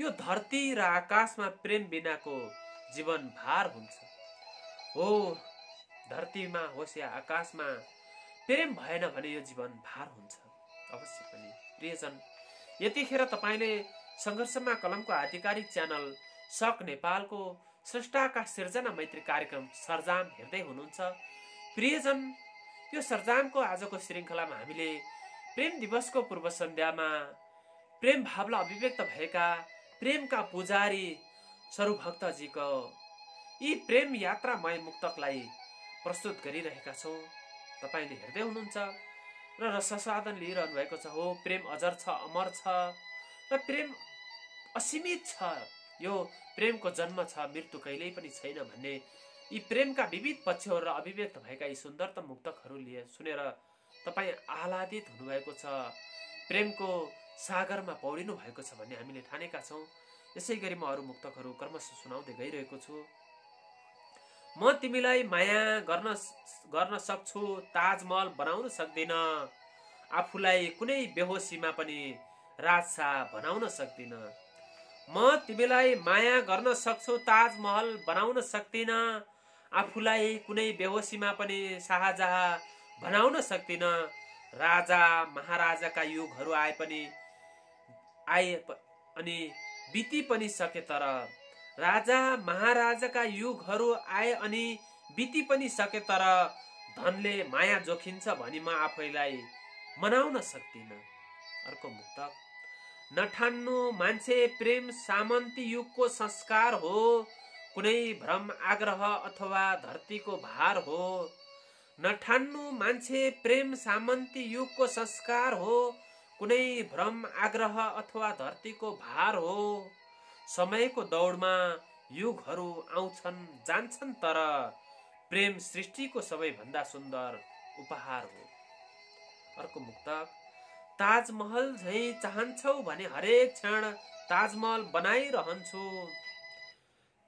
यो धरती र आकाशमा प्रेम बिनाको जीवन भार हुन्छ। हो धरतीमा होस् या आकाशमा प्रेम भएन भने यो जीवन भार हुन्छ। अवश्य पनि। प्रियजन यतिखेर तपाईँले सङ्घर्षमा कलमको आधिकारिक च्यानल सक नेपालको स्रष्टाका सिर्जना मैत्री कार्यक्रम सरजाम हेर्दै हुनुहुन्छ। प्रियजन यो सरजामको आजको श्रृङ्खलामा हामीले प्रेम दिवसको पूर्व सन्ध्यामा प्रेम भावलाई अभिव्यक्त भएका प्रेमका पुजारी सरुभक्तजीको यी प्रेम यात्रामय मुक्तकलाई प्रस्तुत गरिरहेका छौँ। तपाईँले हेर्दै हुनुहुन्छ र रससाधन लिइरहनु भएको छ। हो प्रेम अजर छ अमर छ र प्रेम असीमित छ। यो प्रेमको जन्म छ मृत्यु कहिल्यै पनि छैन भन्ने यी प्रेमका विविध पक्षहरू र अभिव्यक्त भएका यी सुन्दरतम मुक्तकहरू लिए सुनेर तपाईँ आह्लादित हुनुभएको छ। प्रेमको सागरमा पौडिनु भएको छ भन्ने हामीले ठानेका छौँ। यसै गरी म अरू मुक्तकहरू क्रमशः सुनाउँदै गइरहेको छु। म तिमीलाई माया गर्न गर्न सक्छु ताजमहल बनाउन सक्दिन। आफूलाई कुनै बेहोसीमा पनि राजसा बनाउन सक्दिन। म तिमीलाई माया गर्न सक्छु ताजमहल बनाउन सक्दिन। आफूलाई कुनै बेहोसीमा पनि शाहजहाँ बनाउन सक्दिन। राजा महाराजाका युगहरू आए पनि आए अनि बिति पनि सके तर राजा महाराजाका युगहरू आए अनि बिति पनि सके तर धनले माया जोखिन्छ भनी म आफैलाई मनाउन सक्दिन। अर्को मुक्तक नठान्नु मान्छे प्रेम सामन्ती युगको संस्कार हो कुनै भ्रम आग्रह अथवा धरतीको भार हो। नठान्नु मान्छे प्रेम सामन्ती युगको संस्कार हो कुनै भ्रम आग्रह अथवा धरतीको भार हो। समयको दौडमा युगहरू आउँछन् जान्छन् तर प्रेम सृष्टिको सबैभन्दा सुन्दर उपहार हो। अर्को मुक्तक ताजमहल झै चाहन्छौ भने हरेक क्षण ताजमहल बनाइरहन्छु।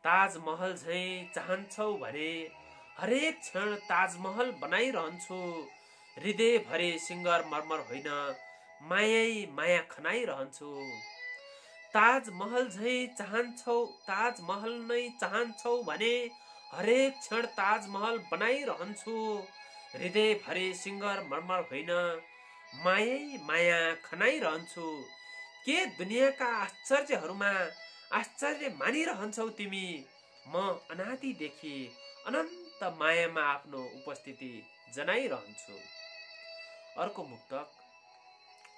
ताजमहल झै चाहन्छौ भने हरेक क्षण ताजमहल बनाइरहन्छु। हृदयभरि सिङ्गर मर्मर होइन मायै माया खनाइरहन्छु ताजमहल झै चाहन्छौ ताजमहल नै चाहन्छौ भने हरेक क्षण ताजमहल बनाइरहन्छु। हृदयभरि सिङ्गर मर्मर होइन मायै माया खनाइरहन्छु के दुनियाँका आश्चर्यहरूमा आश्चर्य मानिरहन्छौ तिमी? म अनादिदेखि अनन्त मायामा आफ्नो उपस्थिति जनाइरहन्छु। अर्को मुक्तक।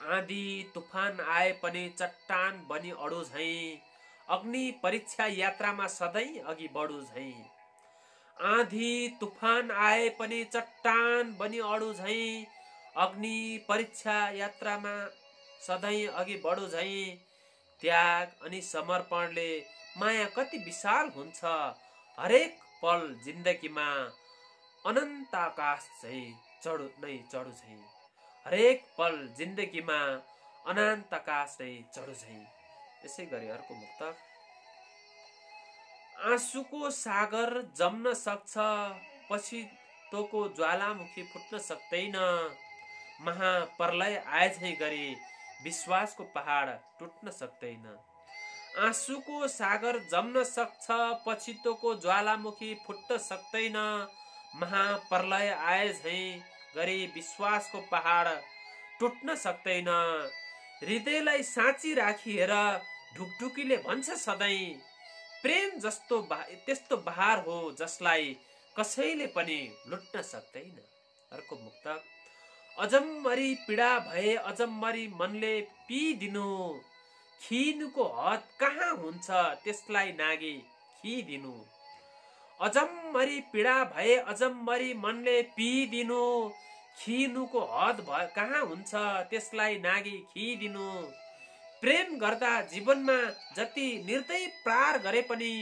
आँधी तुफान आए पनि चट्टान बनी अडो झैँ। अग्नि परीक्षा यात्रामा सधैँ अघि बढु झैँ। आँधी तुफान आए पनि चट्टान बनी अडु झैँ। अग्नि परीक्षा यात्रामा सधैँ अघि बढु झैँ। त्याग अनि समर्पणले माया कति विशाल हुन्छ हरेक पल जिन्दगीमा। अनन्त आकाश चाहिँ चढु नै चढु झैँ। हरेक पल जिन्दगीमा अनन्त आकाशै चढु झै यसै गरी अर्को मुक्त। आँसुको सागर जम्न सक्छ पछि तोको ज्वालामुखी फुट्न सक्दैन। महाप्रलय आए झै गरी विश्वासको पहाड टुट्न सक्दैन। आँसुको सागर जम्न सक्छ पछितोको ज्वालामुखी फुट्न सक्दैन। महाप्रलय आए झै गरी विश्वासको पहाड टुट्न सक्दैन। हृदयलाई साँची राखिएर ढुकढुकीले भन्छ सधैँ प्रेम जस्तो त्यस्तो बहार हो जसलाई कसैले पनि लुट्न सक्दैन। अर्को मुक्त अजम्मरी पीडा भए अजम्मरी मनले पिदिनु खिनुको हद कहाँ हुन्छ त्यसलाई नागे खिदिनु। अजम्मरी पीडा भए अजम्मरी मनले पिदिनु खिनुको हद भ कहाँ हुन्छ? त्यसलाई नागी खिदिनु प्रेम गर्दा जीवनमा जति निर्दय प्रहार गरे पनि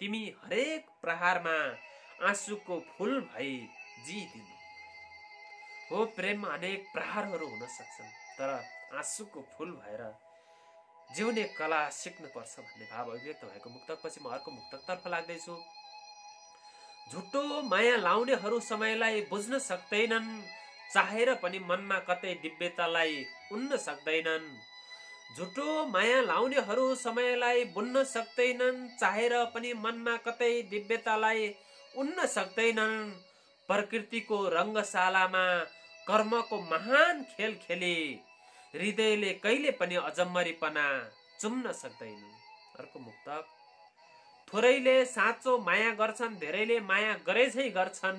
तिमी हरेक प्रहारमा आँसुको फुल भई जिदिनु हो प्रेममा अनेक प्रहारहरू हुन सक्छन् तर आँसुको फुल भएर जिउने कला सिक्नुपर्छ भन्ने भाव अभिव्यक्त भएको मुक्तकपछि म अर्को मुक्तकतर्फ लाग्दैछु। झुटो माया लाउनेहरू समयलाई बुझ्न सक्दैनन् चाहेर पनि मनमा कतै दिव्यतालाई उन्न सक्दैनन्। झुटो माया लाउनेहरू समयलाई बुन्न सक्दैनन् चाहेर पनि मनमा कतै दिव्यतालाई उन्न सक्दैनन्। प्रकृतिको रङ्गशालामा कर्मको महान खेल खेले हृदयले कहिले पनि अजम्मरीपना चुम्न सक्दैन अर्को मुक्तक। थोरैले साँचो माया गर्छन् धेरैले माया गरेझै गर्छन्।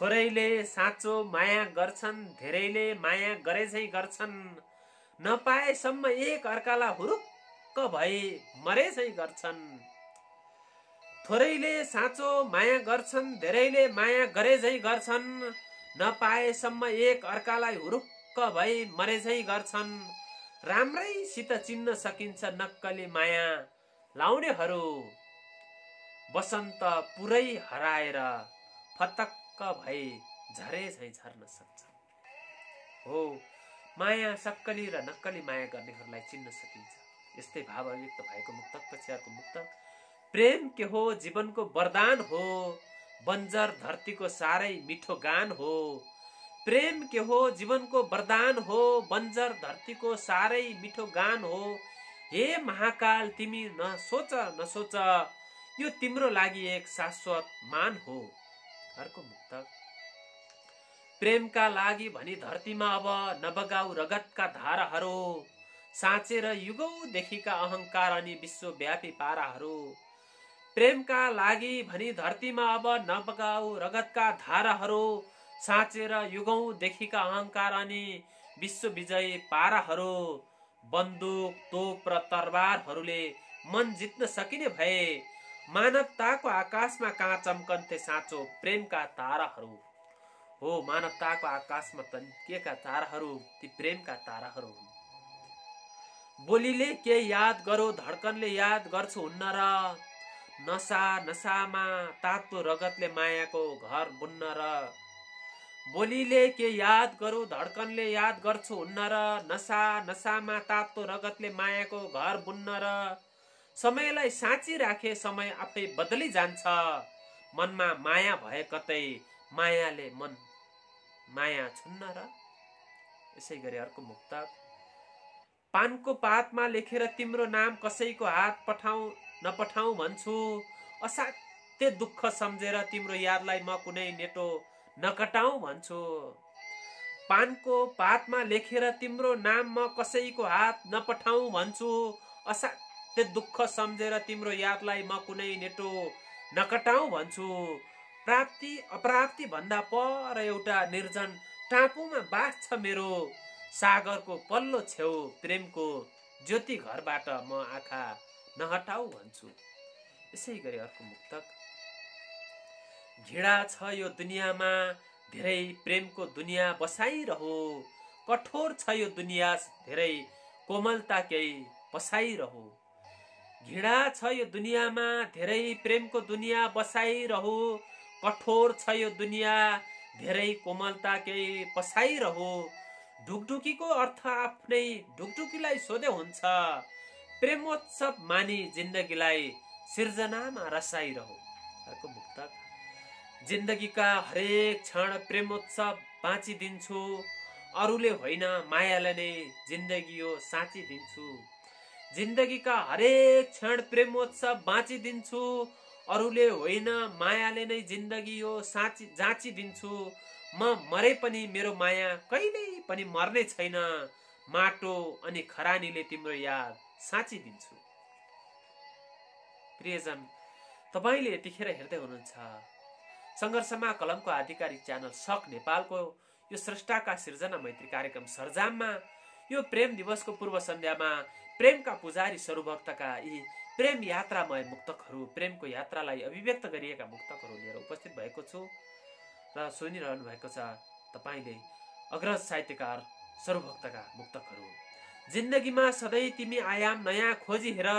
थोरैले साँचो माया गर्छन् धेरैले माया गरेझै गर्छन्। नपाएसम्म एक अर्कालाई हुरुक्क भई मरेझै गर्छन्। थोरैले साँचो माया गर्छन् धेरैले माया गरेझै गर्छन्। नपाएसम्म एक अर्कालाई हुरुक्क भई मरेझै गर्छन्। राम्रैसित चिन्न सकिन्छ नक्कली माया। लाउनेहरू वसन्त पुरै हराएर फतक्क भई झरे झै झर्न सक्छ। हो माया सक्कली र नक्कली माया गर्नेहरूलाई चिन्न सकिन्छ। यस्तै भाव अभिव्यक्त भएको मुक्तक पछि अर्को मुक्तक प्रेम के हो जीवनको वरदान हो बन्जर धरतीको साह्रै मिठो गान हो। प्रेम के हो जीवनको वरदान हो बन्जर धरतीको साह्रै मिठो गान हो। हे महाकाल तिमी नसोच नसोच यो तिम्रो लागि एक शाश्वत मान हो। अर्को मुक्तक। प्रेमका लागि भनी धरतीमा अब नबगाउ रगतका धाराहरू साँचेर युगौदेखिका अहङ्कार अनि विश्वव्यापी पाराहरू। प्रेमका लागि भनी धरतीमा अब नबगाउ रगतका धाराहरू साँचेर युगौँदेखिका अहङ्कार अनि विश्वविजयी पाराहरू। बन्दुक तोप र तरबारहरूले मन जित्न सकिने भए मानवताको आकाशमा कहाँ चम्कन्थे साँचो प्रेमका ताराहरू? हो मानवताको आकाशमा तन्किएका ताराहरू ती प्रेमका ताराहरू हुन्। बोलीले के याद गरो धड्कनले याद गर्छु हुन्न र नसा नसामा तातो रगतले मायाको घर बुन्न र बोलीले के याद गरौँ धड्कनले याद गर्छु हुन्न र नसा नसामा तातो रगतले मायाको घर बुन्न र समयलाई साँची राखे समय आफै बदली जान्छ। मनमा माया भए कतै मायाले मन माया छुन्न र यसै गरी अर्को मुक्तक पानको पातमा लेखेर तिम्रो नाम कसैको हात पठाउ नपठाउ भन्छु। असाध्य दुःख सम्झेर तिम्रो यादलाई म कुनै नेटो नकटाउ भन्छु। पानको पातमा लेखेर तिम्रो नाम म कसैको हात नपठाउ भन्छु। असाध्य दुःख सम्झेर तिम्रो यादलाई म कुनै नेटो नकटाउ भन्छु। प्राप्ति अप्राप्ति भन्दा पर एउटा निर्जन टापुमा बास छ मेरो। सागरको पल्लो छेउ प्रेमको ज्योति घरबाट म आँखा नहटाउ भन्छु। यसै गरी अर्को मुक्तक। घिडा छ यो दुनियाँमा धेरै प्रेमको दुनियाँ बसाइरहो। कठोर छ यो दुनियाँ धेरै कोमलता केही बसाइरहो। घिडा छ यो दुनियाँमा धेरै प्रेमको दुनियाँ बसाइरहो। कठोर छ यो दुनियाँ धेरै कोमलता केही पसाइरहो ढुकढुकीको अर्थ आफ्नै ढुकढुकीलाई सोधे हुन्छ। प्रेमोत्सव मानि जिन्दगीलाई सिर्जनामा रसाइरहो। अर्को जिन्दगीका हरेक क्षण प्रेमोत्सव बाँचिदिन्छु। अरूले होइन मायाले नै जिन्दगी यो साँचिदिन्छु। जिन्दगीका हरेक क्षण प्रेमोत्सव बाँचिदिन्छु। अरूले होइन मायाले नै जिन्दगी यो साँची जाँचिदिन्छु। म मरे पनि मेरो माया कहिल्यै पनि मर्ने छैन। माटो अनि खरानीले तिम्रो याद साँचिदिन्छु। प्रियजन तपाईँले यतिखेर हेर्दै हुनुहुन्छ। सङ्घर्षमा कलमको आधिकारिक च्यानल सक नेपालको यो स्रष्टाका सिर्जना मैत्री कार्यक्रम सरजाममा यो प्रेम दिवसको पूर्व सन्ध्यामा प्रेमका पुजारी स्वरूभक्तका यी प्रेम यात्रामय मुक्तकहरू प्रेमको यात्रालाई अभिव्यक्त गरिएका मुक्तकहरू लिएर उपस्थित भएको छु र सुनिरहनु भएको छ तपाईँले अग्रज साहित्यकार स्वरूभक्तका मुक्तकहरू। जिन्दगीमा सधैँ तिमी आयाम नयाँ खोजी हेर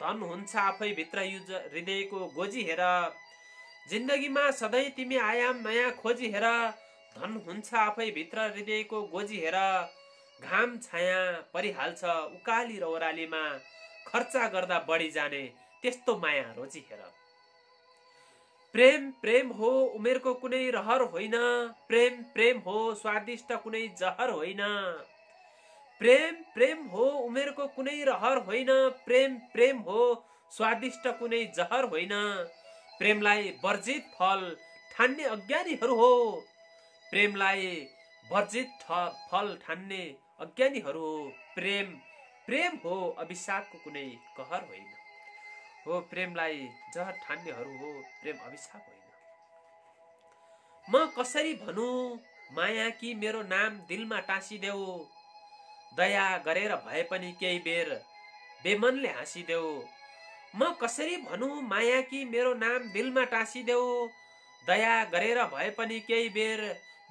धन हुन्छ आफै भित्र युज हृदयको गोजी हेर। जिन्दगीमा सधैँ तिमी आयाम नयाँ खोजी हेर धन हुन्छ आफै भित्र हृदयको गोजी हेर। घाम छाया परिहाल्छ उकाली र ओह्रालीमा खर्चा गर्दा बढी जाने त्यस्तो माया रोजी हेर। प्रेम प्रेम हो उमेरको कुनै रहर होइन प्रेम प्रेम हो स्वादिष्ट कुनै जहर होइन। प्रेम प्रेम हो उमेरको कुनै रहर होइन प्रेम प्रेम हो स्वादिष्ट कुनै जहर होइन। प्रेमलाई वर्जित फल ठान्ने अज्ञानीहरू हो। प्रेमलाई वर्जित फल ठान्ने अज्ञानीहरू हो। प्रेम प्रेम हो अभिशापको कुनै कहर होइन। हो प्रेमलाई जहर ठान्नेहरू हो प्रेम अभिशाप होइन। म कसरी भनौँ माया कि मेरो नाम दिलमा टाँसिदेऊ? दया गरेर भए पनि केही बेर बेमनले हाँसिदेऊ। म कसरी भनौँ माया कि मेरो नाम दिलमा टाँसिदेऊ? दया गरेर भए पनि केही बेर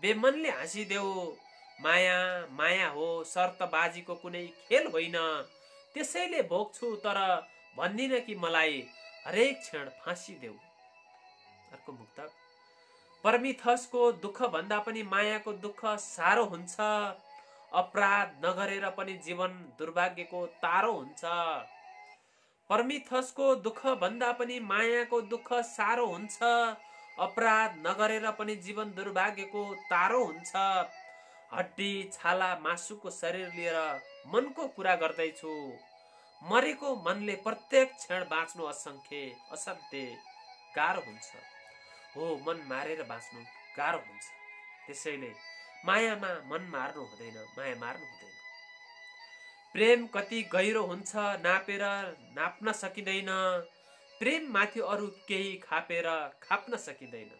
बेमनले हाँसिदेऊ। माया माया हो शर्तबाजीको कुनै खेल होइन। त्यसैले भोग्छु तर भन्दिन कि मलाई हरेक क्षण फाँसी देऊ अर्को मुक्तक परमिथसको दुःख भन्दा पनि मायाको दुःख साह्रो हुन्छ। अपराध नगरेर पनि जीवन दुर्भाग्यको तारो हुन्छ। पर्मिथसको दुःख भन्दा पनि मायाको दुःख साह्रो हुन्छ। अपराध नगरेर पनि जीवन दुर्भाग्यको तारो हुन्छ। हड्डी छाला मासुको शरीर लिएर मनको कुरा गर्दैछु। मरेको मनले प्रत्येक क्षण बाँच्नु असङ्ख्य असाध्य गाह्रो हुन्छ। हो मन मारेर बाँच्नु गाह्रो हुन्छ। त्यसैले मायामा मन मार्नु हुँदैन माया मार्नु हुँदैन। प्रेम कति गहिरो हुन्छ नापेर नाप्न सकिँदैन। प्रेम माथि अरू केही खापेर खाप्न सकिँदैन।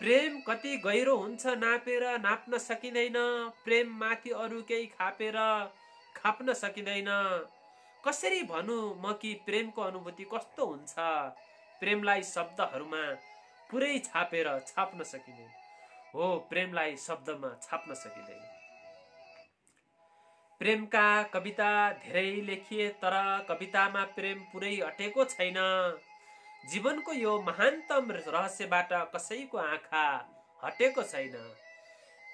प्रेम कति गहिरो हुन्छ नापेर नाप्न सकिँदैन। प्रेम माथि अरू केही खापेर खाप्न सकिँदैन। कसरी भनौँ म कि प्रेमको अनुभूति कस्तो हुन्छ? प्रेमलाई शब्दहरूमा पुरै छापेर छाप्न सकिँदैन। हो प्रेमलाई शब्दमा छाप्न सकिँदैन। प्रेमका कविता धेरै लेखिए तर कवितामा प्रेम पुरै अटेको छैन। जीवनको यो महानतम रहस्यबाट कसैको आँखा हटेको छैन।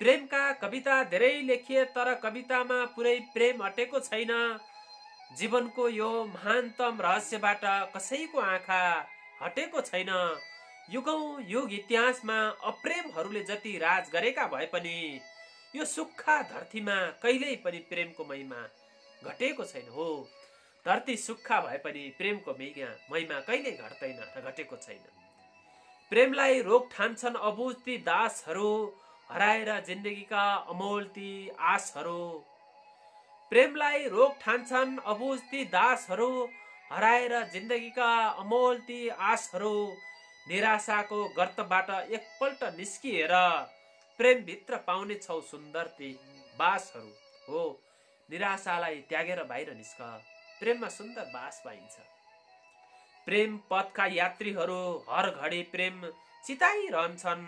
प्रेमका कविता धेरै लेखिए तर कवितामा पुरै प्रेम अटेको छैन। जीवनको यो महानतम रहस्यबाट कसैको आँखा हटेको छैन। युगौँ युग इतिहासमा अप्रेमहरूले जति राज गरेका भए पनि यो सुक्खा धरतीमा कहिल्यै पनि प्रेमको महिमा घटेको छैन हो। धरती सुक्खा भए पनि प्रेमको महिमा महिमा कहिल्यै घट्दैन र घटेको छैन। प्रेमलाई रोग ठान्छन् अबुझ ती दासहरू हराएर जिन्दगीका अमोल ती आशहरू। प्रेमलाई रोग ठान्छन् अबुझ ती दासहरू हराएर जिन्दगीका अमोल ती आशहरू। निराशाको गर्तबाट एकपल्ट निस्किएर प्रेमभित्र पाउने छौ सुन्दर ती बासहरू। हो निराशालाई त्यागेर बाहिर निस्क। प्रेममा सुन्दर बास पाइन्छ। प्रेम पथका यात्रीहरू हर घडी प्रेम चिताइरहन्छन्।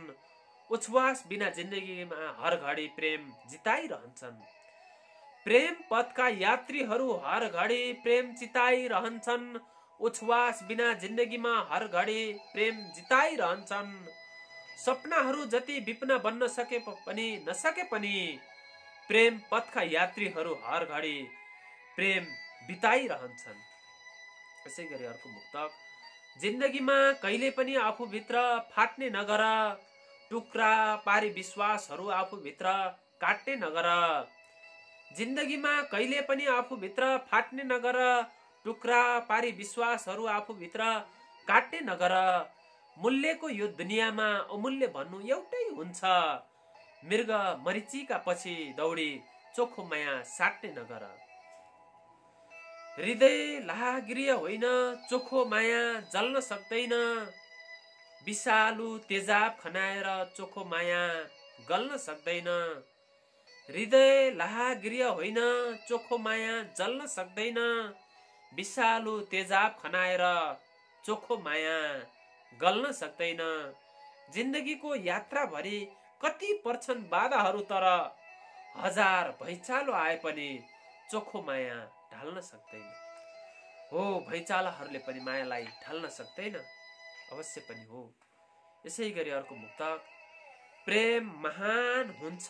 उच्छ्वास बिना जिन्दगीमा हर घडी प्रेम जिताइरहन्छन्। प्रेम पथका यात्रीहरू हर घडी प्रेम चिताइरहन्छन्। उच्छ्वास बिना जिन्दगीमा हर घडी प्रेम जिताइरहन्छन्। सपनाहरू जति विप्न बन्न सके पनि नसके पनि प्रेम पथका यात्रीहरू हर घडी प्रेम बिताइरहन्छन्। यसै गरी अर्को मुक्तक। जिन्दगीमा कहिले पनि आफूभित्र फाट्ने नगर टुक्रा पारी विश्वासहरू आफूभित्र काट्ने नगर जिन्दगीमा कहिले पनि आफूभित्र फाट्ने नगर टुक्रा पारी विश्वासहरू आफूभित्र काट्ने नगर मूल्यको यो दुनियाँमा अमूल्य भन्नु एउटै हुन्छ। मृग मरिचीका पछि दौडी चोखो माया साट्ने नगर। हृदय लाहागृह होइन चोखो माया जल्न सक्दैन। विषालु तेजाब खनाएर चोखो माया गल्न सक्दैन। हृदय लाहागृह होइन चोखो माया जल्न सक्दैन। विषालु तेजाब खनाएर चोखो माया गल्न सक्दैन। जिन्दगीको यात्राभरि कति पर्छन् बाधाहरू तर हजार भैँचालो आए पनि चोखो माया ढाल्न सक्दैन। हो भैँचालाहरूले पनि मायालाई ढाल्न सक्दैन। अवश्य पनि हो। यसै गरी अर्को मुक्तक। प्रेम महान हुन्छ।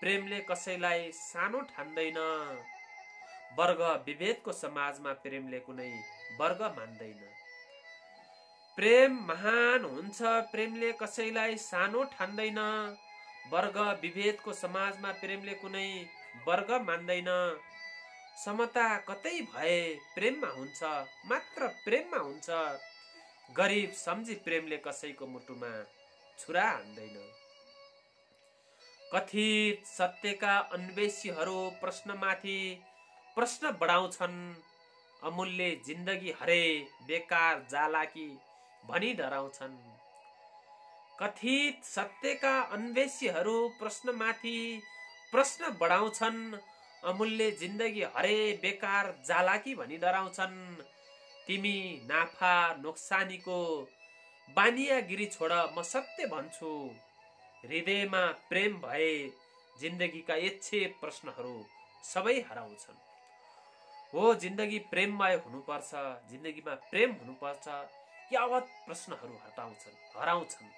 प्रेमले कसैलाई सानो ठान्दैन। वर्ग विभेदको समाजमा प्रेमले कुनै वर्ग मान्दैन। प्रेम महान हुन्छ। प्रेमले कसैलाई सानो ठान्दैन। वर्ग विभेदको समाजमा प्रेमले कुनै वर्ग मान्दैन। समता कतै भए प्रेममा हुन्छ मात्र प्रेममा हुन्छ। गरिब सम्झी प्रेमले कसैको मुटुमा छुरा हान्दैन। कथित सत्यका अन्वेषीहरू प्रश्नमाथि प्रश्न बढाउँछन्। अमूल्य जिन्दगी हरे बेकार जाला कि भनी डराउँछन्। कथित सत्यका अन्वेषीहरू प्रश्नमाथि प्रश्न बढाउँछन्। अमूल्य जिन्दगी हरे बेकार जाला कि भनी डराउँछन्। तिमी नाफा नोक्सानीको बानियागिरी छोड म सत्य भन्छु। हृदयमा प्रेम भए जिन्दगीका यच्छे प्रश्नहरू सबै हराउँछन्। हो जिन्दगी प्रेममय हुनुपर्छ जिन्दगीमा प्रेम हुनुपर्छ। यावत प्रश्नहरू हटाउँछन् हराउँछन्।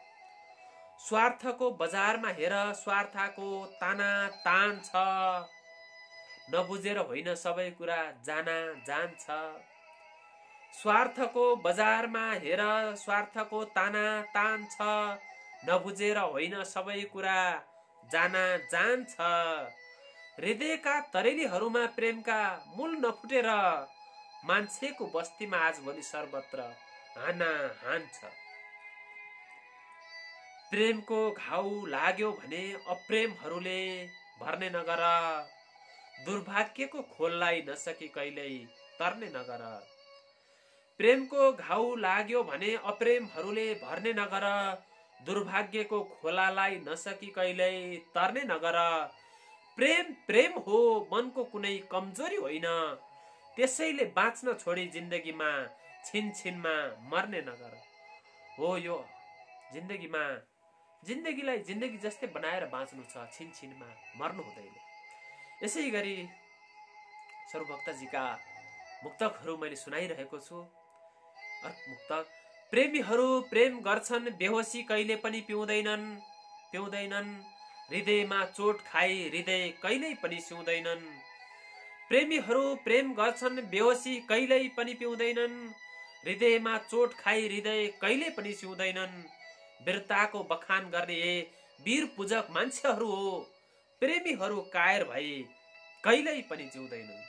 स्वार्थको बजारमा हेर स्वार्थको ताना तान छ। नबुझेर होइन सबै कुरा जाना जान्छ स्वार्थको बजारमा हेर स्वार्थको ताना तान छ। नबुझेर होइन सबै कुरा जाना जान्छ हृदयका तरेलीहरूमा प्रेमका मूल नफुटेर मान्छेको बस्तीमा आजभोलि सर्वत्र हाना हान्छ। प्रेमको घाउ लाग्यो भने अप्रेमहरूले भर्ने नगर। दुर्भाग्यको खोललाई नसकी कहिल्यै तर्ने नगर। प्रेमको घाउ लाग्यो भने अप्रेमहरूले भर्ने नगर। दुर्भाग्यको खोलालाई नसकी कहिल्यै तर्ने नगर। प्रेम प्रेम हो मनको कुनै कमजोरी होइन। त्यसैले बाँच्न छोडी जिन्दगीमा छिन छिनमा मर्ने नगर हो यो जिन्दगीमा। जिन्दगीलाई जिन्दगी जस्तै बनाएर बाँच्नु छ छिन छिनमा मर्नु हुँदैन। यसै गरी सर्वभक्तजीका मुक्तकहरू मैले सुनाइरहेको छु। मुक्तक प्रेमीहरू प्रेम गर्छन् बेहोसी कहिले पनि पिउँदैनन् पिउँदैनन्। हृदयमा चोट खाई हृदय कहिल्यै पनि सिउँदैनन्। प्रेमीहरू प्रेम गर्छन् बेहोसी कहिल्यै पनि पिउँदैनन्। हृदयमा चोट खाई हृदय कहिले पनि सिउँदैनन्। वीरताको बखान गर्ने वीर पूजक मान्छेहरू हो। प्रेमीहरू कायर भए कहिल्यै पनि जिउँदैनन्।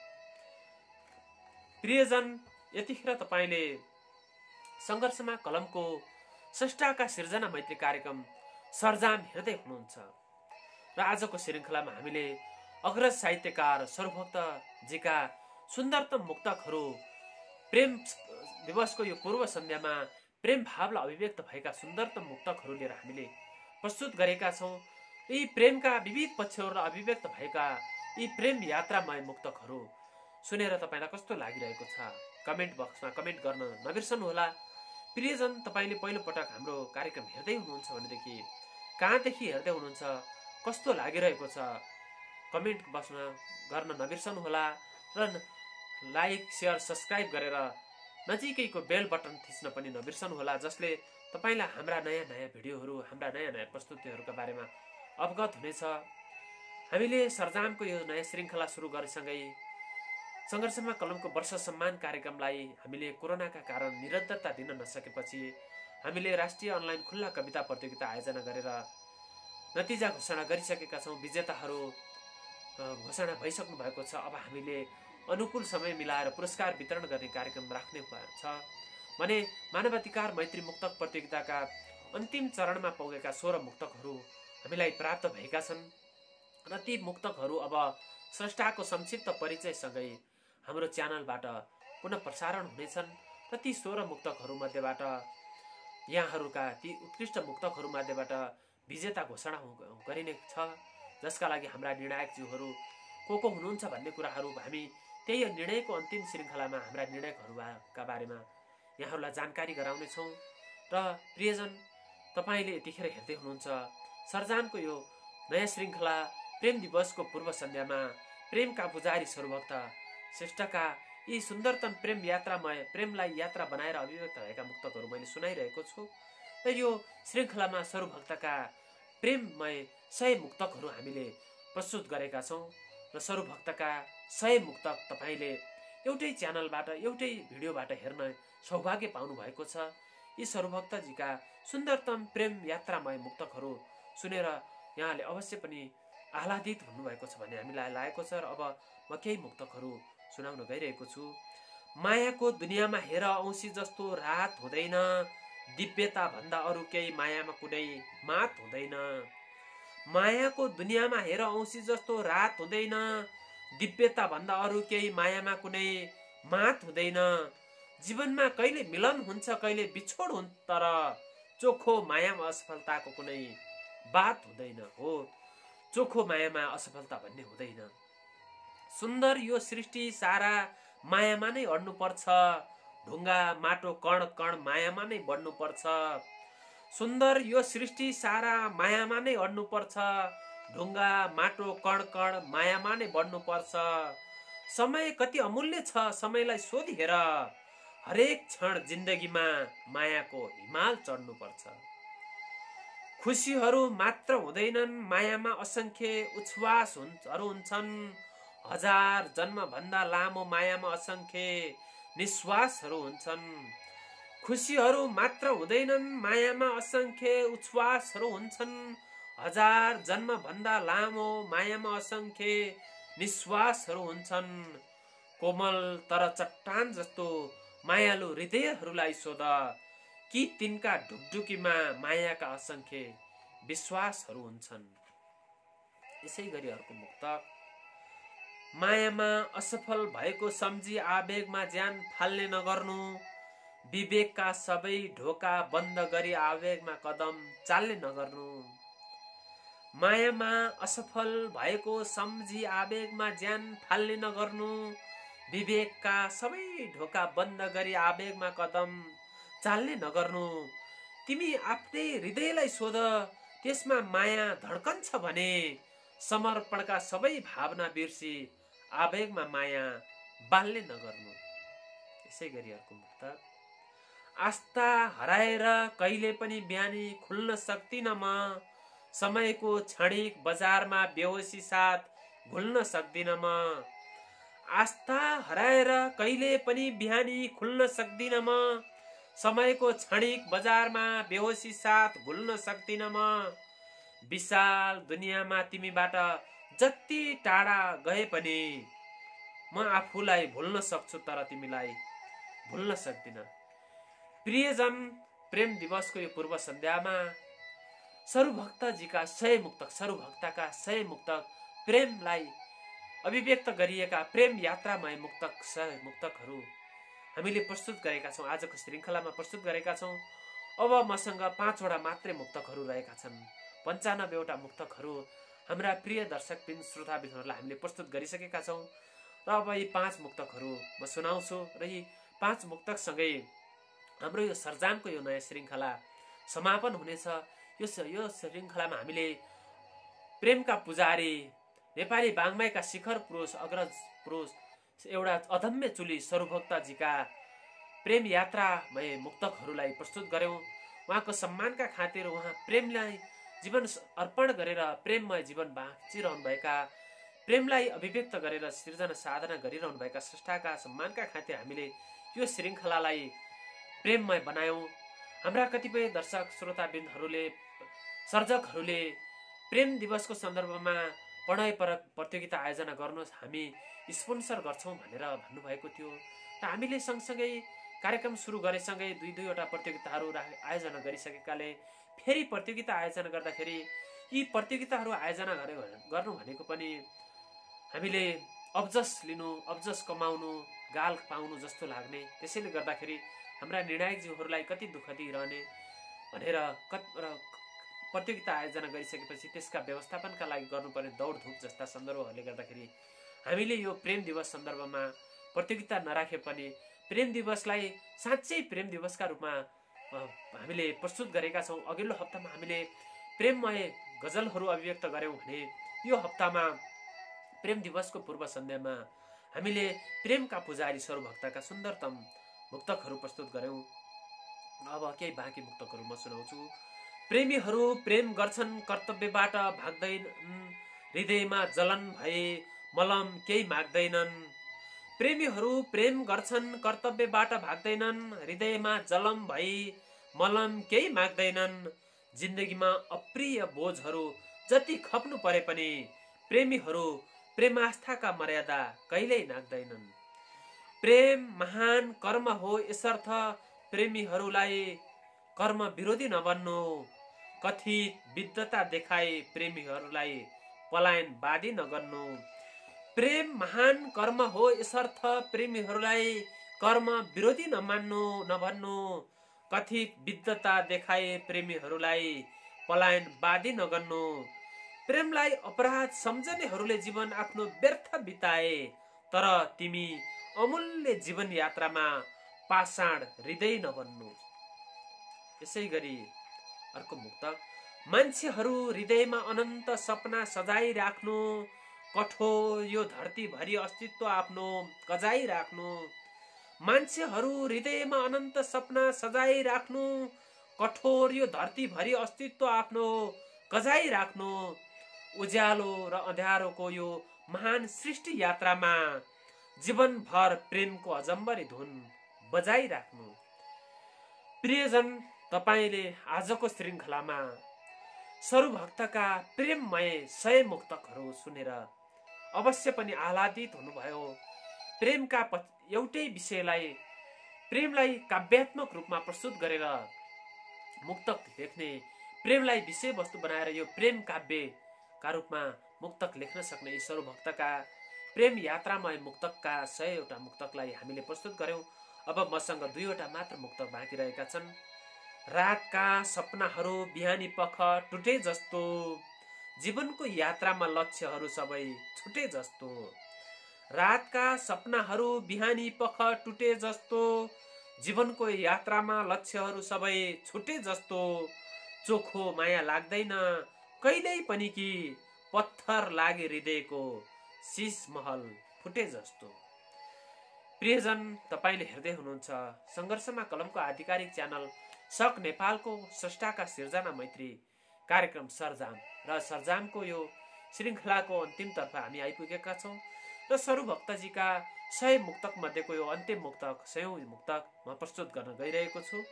प्रियजन यतिखेर तपाईँले सङ्घर्षमा कलमको स्रष्टाका सिर्जना मैत्री कार्यक्रम सरजाम हेर्दै हुनुहुन्छ। र आजको श्रृङ्खलामा हामीले अग्रज साहित्यकार सर्वभक्तजीका सुन्दरतम मुक्तकहरू प्रेम दिवसको यो पूर्व सन्ध्यामा प्रेम भावलाई अभिव्यक्त भएका सुन्दरतम मुक्तकहरू लिएर हामीले प्रस्तुत गरेका छौँ। यी प्रेमका विविध पक्षहरूलाई अभिव्यक्त भएका यी प्रेम यात्रामय मुक्तकहरू। सुनेर तपाईँलाई कस्तो लागिरहेको छ? कमेन्ट बक्समा कमेन्ट गर्न नबिर्सनुहोला। प्रियजन तपाईँले पहिलोपटक हाम्रो कार्यक्रम हेर्दै हुनुहुन्छ भनेदेखि कहाँदेखि हेर्दै हुनुहुन्छ? कस्तो लागिरहेको छ? कमेन्ट बक्समा गर्न नबिर्सनुहोला र लाइक सेयर सब्सक्राइब गरेर नजिकैको बेल बटन थिच्न पनि नबिर्सनुहोला जसले तपाईँलाई हाम्रा नयाँ नयाँ भिडियोहरू हाम्रा नयाँ नयाँ प्रस्तुतिहरूका बारेमा अवगत हुनेछ। हामीले सरजामको यो नयाँ श्रृङ्खला सुरु गरेसँगै सङ्घर्षमा कलमको वर्ष सम्मान कार्यक्रमलाई हामीले कोरोनाका कारण निरन्तरता दिन नसकेपछि हामीले राष्ट्रिय अनलाइन खुल्ला कविता प्रतियोगिता आयोजना गरेर नतिजा घोषणा गरिसकेका छौँ। विजेताहरू घोषणा भइसक्नु भएको छ। अब हामीले अनुकूल समय मिलाएर पुरस्कार वितरण गर्ने कार्यक्रम राख्ने छ। भने मानवाधिकार मैत्री मुक्तक प्रतियोगिताका अन्तिम चरणमा पुगेका सोह्र मुक्तकहरू हामीलाई प्राप्त भएका छन् र ती मुक्तकहरू अब स्रष्टाको संक्षिप्त परिचयसँगै हाम्रो च्यानलबाट पुनः प्रसारण हुनेछन् र ती सोह्र मुक्तकहरू मध्येबाट यहाँहरूका ती उत्कृष्ट मुक्तकहरू मध्येबाट विजेता घोषणा गरिने छ। जसका लागि हाम्रा निर्णायकज्यूहरू को को हुनुहुन्छ भन्ने कुराहरू हामी त्यही निर्णयको अन्तिम श्रृङ्खलामा हाम्रा निर्णयकहरूका बारेमा यहाँहरूलाई जानकारी गराउनेछौँ। र प्रियजन तपाईँले यतिखेर हेर्दै हुनुहुन्छ सरजामको यो नयाँ श्रृङ्खला प्रेम दिवसको पूर्व सन्ध्यामा प्रेमका पुजारी सर्वभक्त श्रेष्ठका यी सुन्दरतम प्रेम यात्रामय प्रेमलाई यात्रा बनाएर अभिव्यक्त भएका मुक्तकहरू मैले सुनाइरहेको छु। र यो श्रृङ्खलामा सर्वभक्तका प्रेममय सय मुक्तकहरू हामीले प्रस्तुत गरेका छौँ। र सर्वभक्तका सय मुक्तक तपाईँले एउटै च्यानलबाट एउटै भिडियोबाट हेर्न सौभाग्य पाउनु भएको छ। यी सर्वभक्तजीका सुन्दरतम प्रेम यात्रामय मुक्तकहरू सुनेर यहाँले अवश्य पनि आह्लादित हुनुभएको छ भन्ने हामीलाई लागेको छ र अब म केही मुक्तकहरू सुनाउन गइरहेको छु। मायाको दुनियाँमा हेर औँसी जस्तो रात हुँदैन दिव्यता भन्दा अरू केही मायामा कुनै मात हुँदैन। मायाको दुनियाँमा हेर औँसी जस्तो रात हुँदैन। दिव्यता भन्दा अरू केही मायामा कुनै मात हुँदैन। जीवनमा कहिले मिलन हुन्छ कहिले बिछोड हुन्छ तर चोखो मायामा असफलताको कुनै बात हुँदैन हो। चोखो मायामा असफलता भन्ने हुँदैन। सुन्दर यो सृष्टि सारा मायामा नै अड्नुपर्छ। ढुङ्गा माटो कण कण मायामा नै बढ्नुपर्छ। सुन्दर यो सृष्टि सारा मायामा नै अड्नुपर्छ। ढुङ्गा माटो कण कण मायामा नै बढ्नुपर्छ। समय कति अमूल्य छ समयलाई सोधिहेर हरेक क्षण जिन्दगीमा मायाको हिमाल चढ्नुपर्छ। खुसीहरू मात्र हुँदैनन् मायामा असङ्ख्य उच्छ्वासहरू हुन्छन्। हजार जन्मभन्दा लामो मायामा असङ्ख्य निश्वासहरू हुन्छन्। खुसीहरू मात्र हुँदैनन् मायामा असङ्ख्य उच्छ्वासहरू हुन्छन्। हजार जन्मभन्दा लामो मायामा असङ्ख्य निश्वासहरू हुन्छन्। कोमल तर चट्टान जस्तो मायालु हृदयहरूलाई सोध कि तिनका ढुकढुकीमा मायाका असङ्ख्य विश्वासहरू हुन्छन्? यसै गरी अर्को मुक्त। मायामा असफल भएको सम्झी आवेगमा ज्यान फाल्ने नगर्नु। विवेकका सबै ढोका बन्द गरी आवेगमा कदम चाल्ने नगर्नु। मायामा असफल भएको सम्झी आवेगमा ज्यान फाल्ने नगर्नु। विवेकका सबै ढोका बन्द गरी आवेगमा कदम चाल्ने नगर्नु। तिमी आफ्नै हृदयलाई सोध त्यसमा माया धड्कन्छ भने समर्पणका सबै भावना बिर्सी आवेगमा माया बाल्ने नगर्नु। यसै गरी अर्को मुक्त आस्था हराएर कहिले पनि बिहानी खुल्न सक्दिन म। समयको क्षणिक बजारमा बेहोसी साथ घुल्न सक्दिन म। आस्था हराएर कहिले पनि बिहानी खुल्न सक्दिन म। समयको क्षणिक बजारमा बेहोसी साथ भुल्न सक्दिन म। विशाल दुनियाँमा तिमीबाट जति टाढा गए पनि म आफूलाई भुल्न सक्छु तर तिमीलाई भुल्न सक्दिन। प्रियजन प्रेम दिवसको यो पूर्व सन्ध्यामा सरुभक्तजीका सय मुक्तक सरुभक्तका सय मुक्तक प्रेमलाई अभिव्यक्त गरिएका प्रेम यात्रामय मुक्तक सय मुक्तकहरू हामीले प्रस्तुत गरेका छौँ। आजको श्रृङ्खलामा प्रस्तुत गरेका छौँ। अब मसँग पाँचवटा मात्रै मुक्तकहरू रहेका छन्। पन्चानब्बेवटा मुक्तकहरू हाम्रा प्रिय दर्शकबिन श्रोताबिनहरूलाई हामीले प्रस्तुत गरिसकेका छौँ। र अब यी पाँच मुक्तकहरू म सुनाउँछु र यी पाँच मुक्तकसँगै हाम्रो यो सर्जामको यो नयाँ श्रृङ्खला समापन हुनेछ। यो यो श्रृङ्खलामा हामीले प्रेमका पुजारी नेपाली बाङ्माईका शिखर पुरुष अग्रज पुरुष एउटा अधम्य चुली सरुभक्तजीका प्रेम यात्रामय मुक्तकहरूलाई प्रस्तुत गऱ्यौँ। उहाँको सम्मानका खातिर उहाँ प्रेमलाई जीवन अर्पण गरेर प्रेममय जीवन बाँचिरहनुभएका प्रेमलाई अभिव्यक्त गरेर सृजना साधना गरिरहनुभएका स्रष्टाका सम्मानका खातिर हामीले यो श्रृङ्खलालाई प्रेममय बनायौँ। हाम्रा कतिपय दर्शक श्रोताबिन्दहरूले सर्जकहरूले प्रेम दिवसको सन्दर्भमा पढाइ पर प्रतियोगिता आयोजना गर्नुहोस् हामी स्पोन्सर गर्छौँ भनेर भन्नुभएको थियो। र हामीले सँगसँगै कार्यक्रम सुरु गरेसँगै दुई दुईवटा प्रतियोगिताहरू आयोजना गरिसकेकाले फेरि प्रतियोगिता आयोजना गर्दाखेरि यी प्रतियोगिताहरू आयोजना गरे गर्नु भनेको पनि हामीले अब्जस लिनु अब्जस कमाउनु गाल पाउनु जस्तो लाग्ने। त्यसैले गर्दाखेरि हाम्रा निर्णायकज्यूहरूलाई कति दुःख दिइरहने भनेर कत प्रतियोगिता आयोजना गरिसकेपछि त्यसका व्यवस्थापनका लागि गर्नुपर्ने दौडधुप जस्ता सन्दर्भहरूले गर्दाखेरि हामीले यो प्रेम दिवस सन्दर्भमा प्रतियोगिता नराखे पनि प्रेम दिवसलाई साँच्चै प्रेम दिवसका रूपमा हामीले प्रस्तुत गरेका छौँ। अघिल्लो हप्तामा हामीले प्रेममय गजलहरू अभिव्यक्त गऱ्यौँ भने यो हप्तामा प्रेम दिवसको पूर्व सन्ध्यामा हामीले प्रेमका पुजारी स्वरभक्तका सुन्दरतम मुक्तकहरू प्रस्तुत गऱ्यौँ अब केही बाँकी मुक्तकहरू म सुनाउँछु। प्रेमीहरू प्रेम गर्छन् कर्तव्यबाट भाग्दैन हृदयमा जलन भए मलम केही माग्दैनन्। प्रेमीहरू प्रेम गर्छन् कर्तव्यबाट भाग्दैनन्। हृदयमा जलम भई मलम केही माग्दैनन्। जिन्दगीमा अप्रिय बोझहरू जति खप्नु परे पनि प्रेमीहरू प्रेमास्थाका मर्यादा कहिल्यै नाग्दैनन्। प्रेम महान कर्म हो यसर्थ प्रेमीहरूलाई कर्म विरोधी नबन्नु कथित विद्धता देखाए प्रेमीहरूलाई पलायन बाधी नगर्नु। प्रेम महान कर्म हो यसर्थ प्रेमीहरूलाई कर्म विरोधी नमान्नु नभन्नु। कथित विद्धता देखाए प्रेमीहरूलाई पलायन बाधी नगर्नु। प्रेमलाई अपराध सम्झनेहरूले जीवन आफ्नो व्यर्थ बिताए तर तिमी अमूल्य जीवन यात्रामा पाषाण हृदय नबन्नु यसै गरी अर्को मुक्तक मान्छेहरू हृदयमा अनन्त सपना सजाइराख्नु कठोर यो धरतीभरि अस्तित्व आफ्नो कजाइराख्नु मान्छेहरू हृदयमा अनन्त सपना सजाइराख्नु कठोर यो धरतीभरि अस्तित्व आफ्नो गजाइ राख्नु उज्यालो र अँध्यारोको यो महान सृष्टि यात्रामा जीवनभर प्रेमको अजम्बरी धुन बजाइराख्नु। प्रियजन तपाईँले आजको श्रृङ्खलामा सरुभक्तका प्रेममय सय मुक्तकहरू सुनेर अवश्य पनि आह्लादित हुनुभयो। प्रेमका एउटै विषयलाई प्रेमलाई काव्यात्मक रूपमा प्रस्तुत गरेर मुक्तक लेख्ने प्रेमलाई विषयवस्तु बनाएर यो प्रेम काव्यका रूपमा मुक्तक लेख्न सक्ने ईश्वर भक्तका प्रेम यात्रामय मुक्तकका सयवटा मुक्तकलाई हामीले प्रस्तुत गऱ्यौँ अब मसँग दुईवटा मात्र मुक्तक बाँकी रहेका छन्। रातका सपनाहरू बिहानी पख टुटे जस्तो। जीवनको यात्रामा लक्ष्यहरू सबै छुटे जस्तो। रातका सपनाहरू बिहानी पख टुटे जस्तो। जीवनको यात्रामा लक्ष्यहरू सबै छुटे जस्तो। चोखो माया लाग्दैन। कहिल्यै पनि कि पत्थर लागे हृदयको महल फुटे जस्तो। प्रियजन तपाईँले हेर्दै हुनुहुन्छ सङ्घर्षमा कलमको आधिकारिक च्यानल सक नेपालको स्रष्टाका सिर्जना मैत्री कार्यक्रम सरजाम र सरजामको यो श्रृङ्खलाको अन्तिमतर्फ हामी आइपुगेका छौँ र सरु भक्तजीका सय मुक्तक मध्येको यो अन्तिम मुक्तक सयौँ मुक्तक म प्रस्तुत गर्न गइरहेको छु।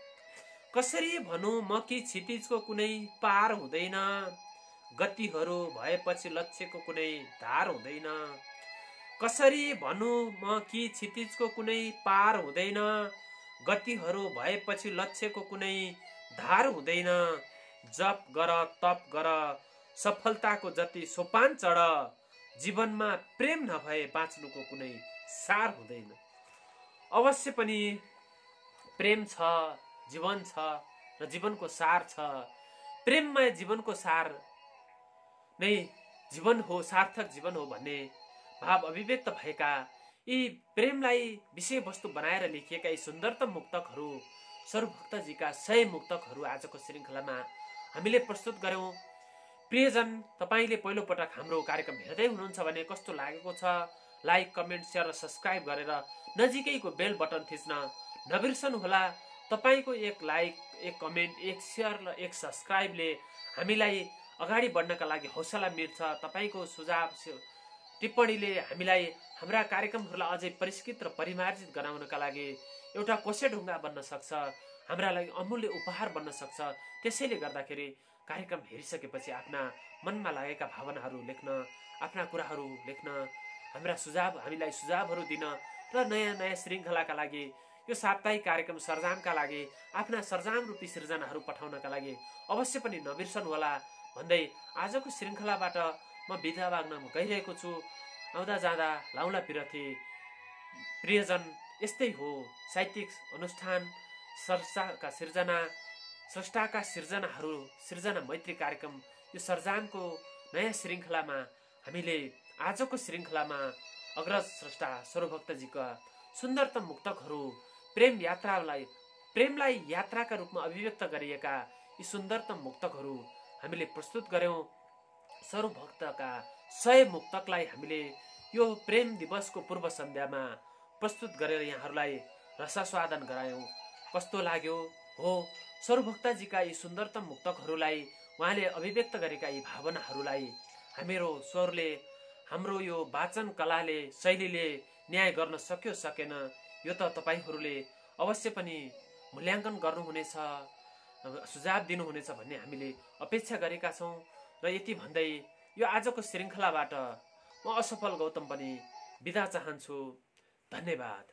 कसरी भनौँ म कि क्षितिजको कुनै पार हुँदैन? गतिहरू भएपछि लक्ष्यको कुनै धार हुँदैन। कसरी भनौँ म कि क्षितिजको कुनै पार हुँदैन। गतिहरू भएपछि लक्ष्यको कुनै धार हुँदैन। जप गर तप गर सफलताको जति सोपान चढ जीवनमा प्रेम नभए बाँच्नुको कुनै सार हुँदैन। अवश्य पनि प्रेम छ जीवन छ र जीवनको सार छ। प्रेममय जीवनको सार नै जीवन हो सार्थक जीवन हो भन्ने भाव अभिव्यक्त भएका यी प्रेमलाई विषयवस्तु बनाएर लेखिएका यी सुन्दरतम मुक्तकहरू सर्वभक्तजीका सय मुक्तकहरू आजको श्रृङ्खलामा हामीले प्रस्तुत गऱ्यौँ प्रियजन तपाईँले पहिलोपटक हाम्रो कार्यक्रम हेर्दै हुनुहुन्छ भने कस्तो लागेको छ? लाइक कमेन्ट सेयर र सब्सक्राइब गरेर नजिकैको बेल बटन थिच्न नबिर्सनुहोला तपाईँको एक लाइक एक कमेन्ट एक सेयर र एक सब्सक्राइबले हामीलाई अगाडि बढ्नका लागि हौसला मिल्छ तपाईँको सुझाव टिप्पणीले हामीलाई हाम्रा कार्यक्रमहरूलाई अझै परिष्कृत र परिमार्जित गराउनका लागि एउटा कोसे ढुङ्गा बन्न सक्छ हाम्रा लागि अमूल्य उपहार बन्न सक्छ। त्यसैले गर्दाखेरि कार्यक्रम हेरिसकेपछि आफ्ना मनमा लागेका भावनाहरू लेख्न आफ्ना कुराहरू लेख्न हाम्रा सुझाव हामीलाई सुझावहरू दिन र नयाँ नयाँ श्रृङ्खलाका लागि यो साप्ताहिक कार्यक्रम सर्जामका लागि आफ्ना सर्जाम रूपी सृजनाहरू पठाउनका लागि अवश्य पनि नबिर्सनुहोला। भन्दै आजको श्रृङ्खलाबाट म बिदा माग्न गइरहेको छु। आउँदा जाँदा लाउला पिरथे प्रियजन यस्तै हो साहित्यिक अनुष्ठान स्रष्टाका सिर्जना स्रष्टाका सिर्जनाहरू सिर्जना मैत्री कार्यक्रम। यो सर्जानको नयाँ श्रृङ्खलामा हामीले आजको श्रृङ्खलामा अग्रज स्रष्टा स्वरभक्तजीका सुन्दरतम मुक्तकहरू प्रेम यात्रालाई प्रेमलाई यात्राका रूपमा अभिव्यक्त गरिएका यी सुन्दरतम मुक्तकहरू हामीले प्रस्तुत गऱ्यौँ सर्वभक्तका सय मुक्तकलाई हामीले यो प्रेम दिवसको पूर्व सन्ध्यामा प्रस्तुत गरेर यहाँहरूलाई रसास्वादन गरायौँ। कस्तो लाग्यो? हो सर्वभक्तजीका यी सुन्दरतम मुक्तकहरूलाई उहाँले अभिव्यक्त गरेका यी भावनाहरूलाई हामीहरू स्वरले हाम्रो यो वाचन कलाले शैलीले न्याय गर्न सक्यो सकेन यो त तपाईँहरूले अवश्य पनि मूल्याङ्कन गर्नुहुनेछ। सुझाव दिनुहुनेछ भन्ने हामीले अपेक्षा गरेका छौँ। र यति भन्दै यो आजको श्रृङ्खलाबाट म असफल गौतम पनि बिदा चाहन्छु। धन्यवाद।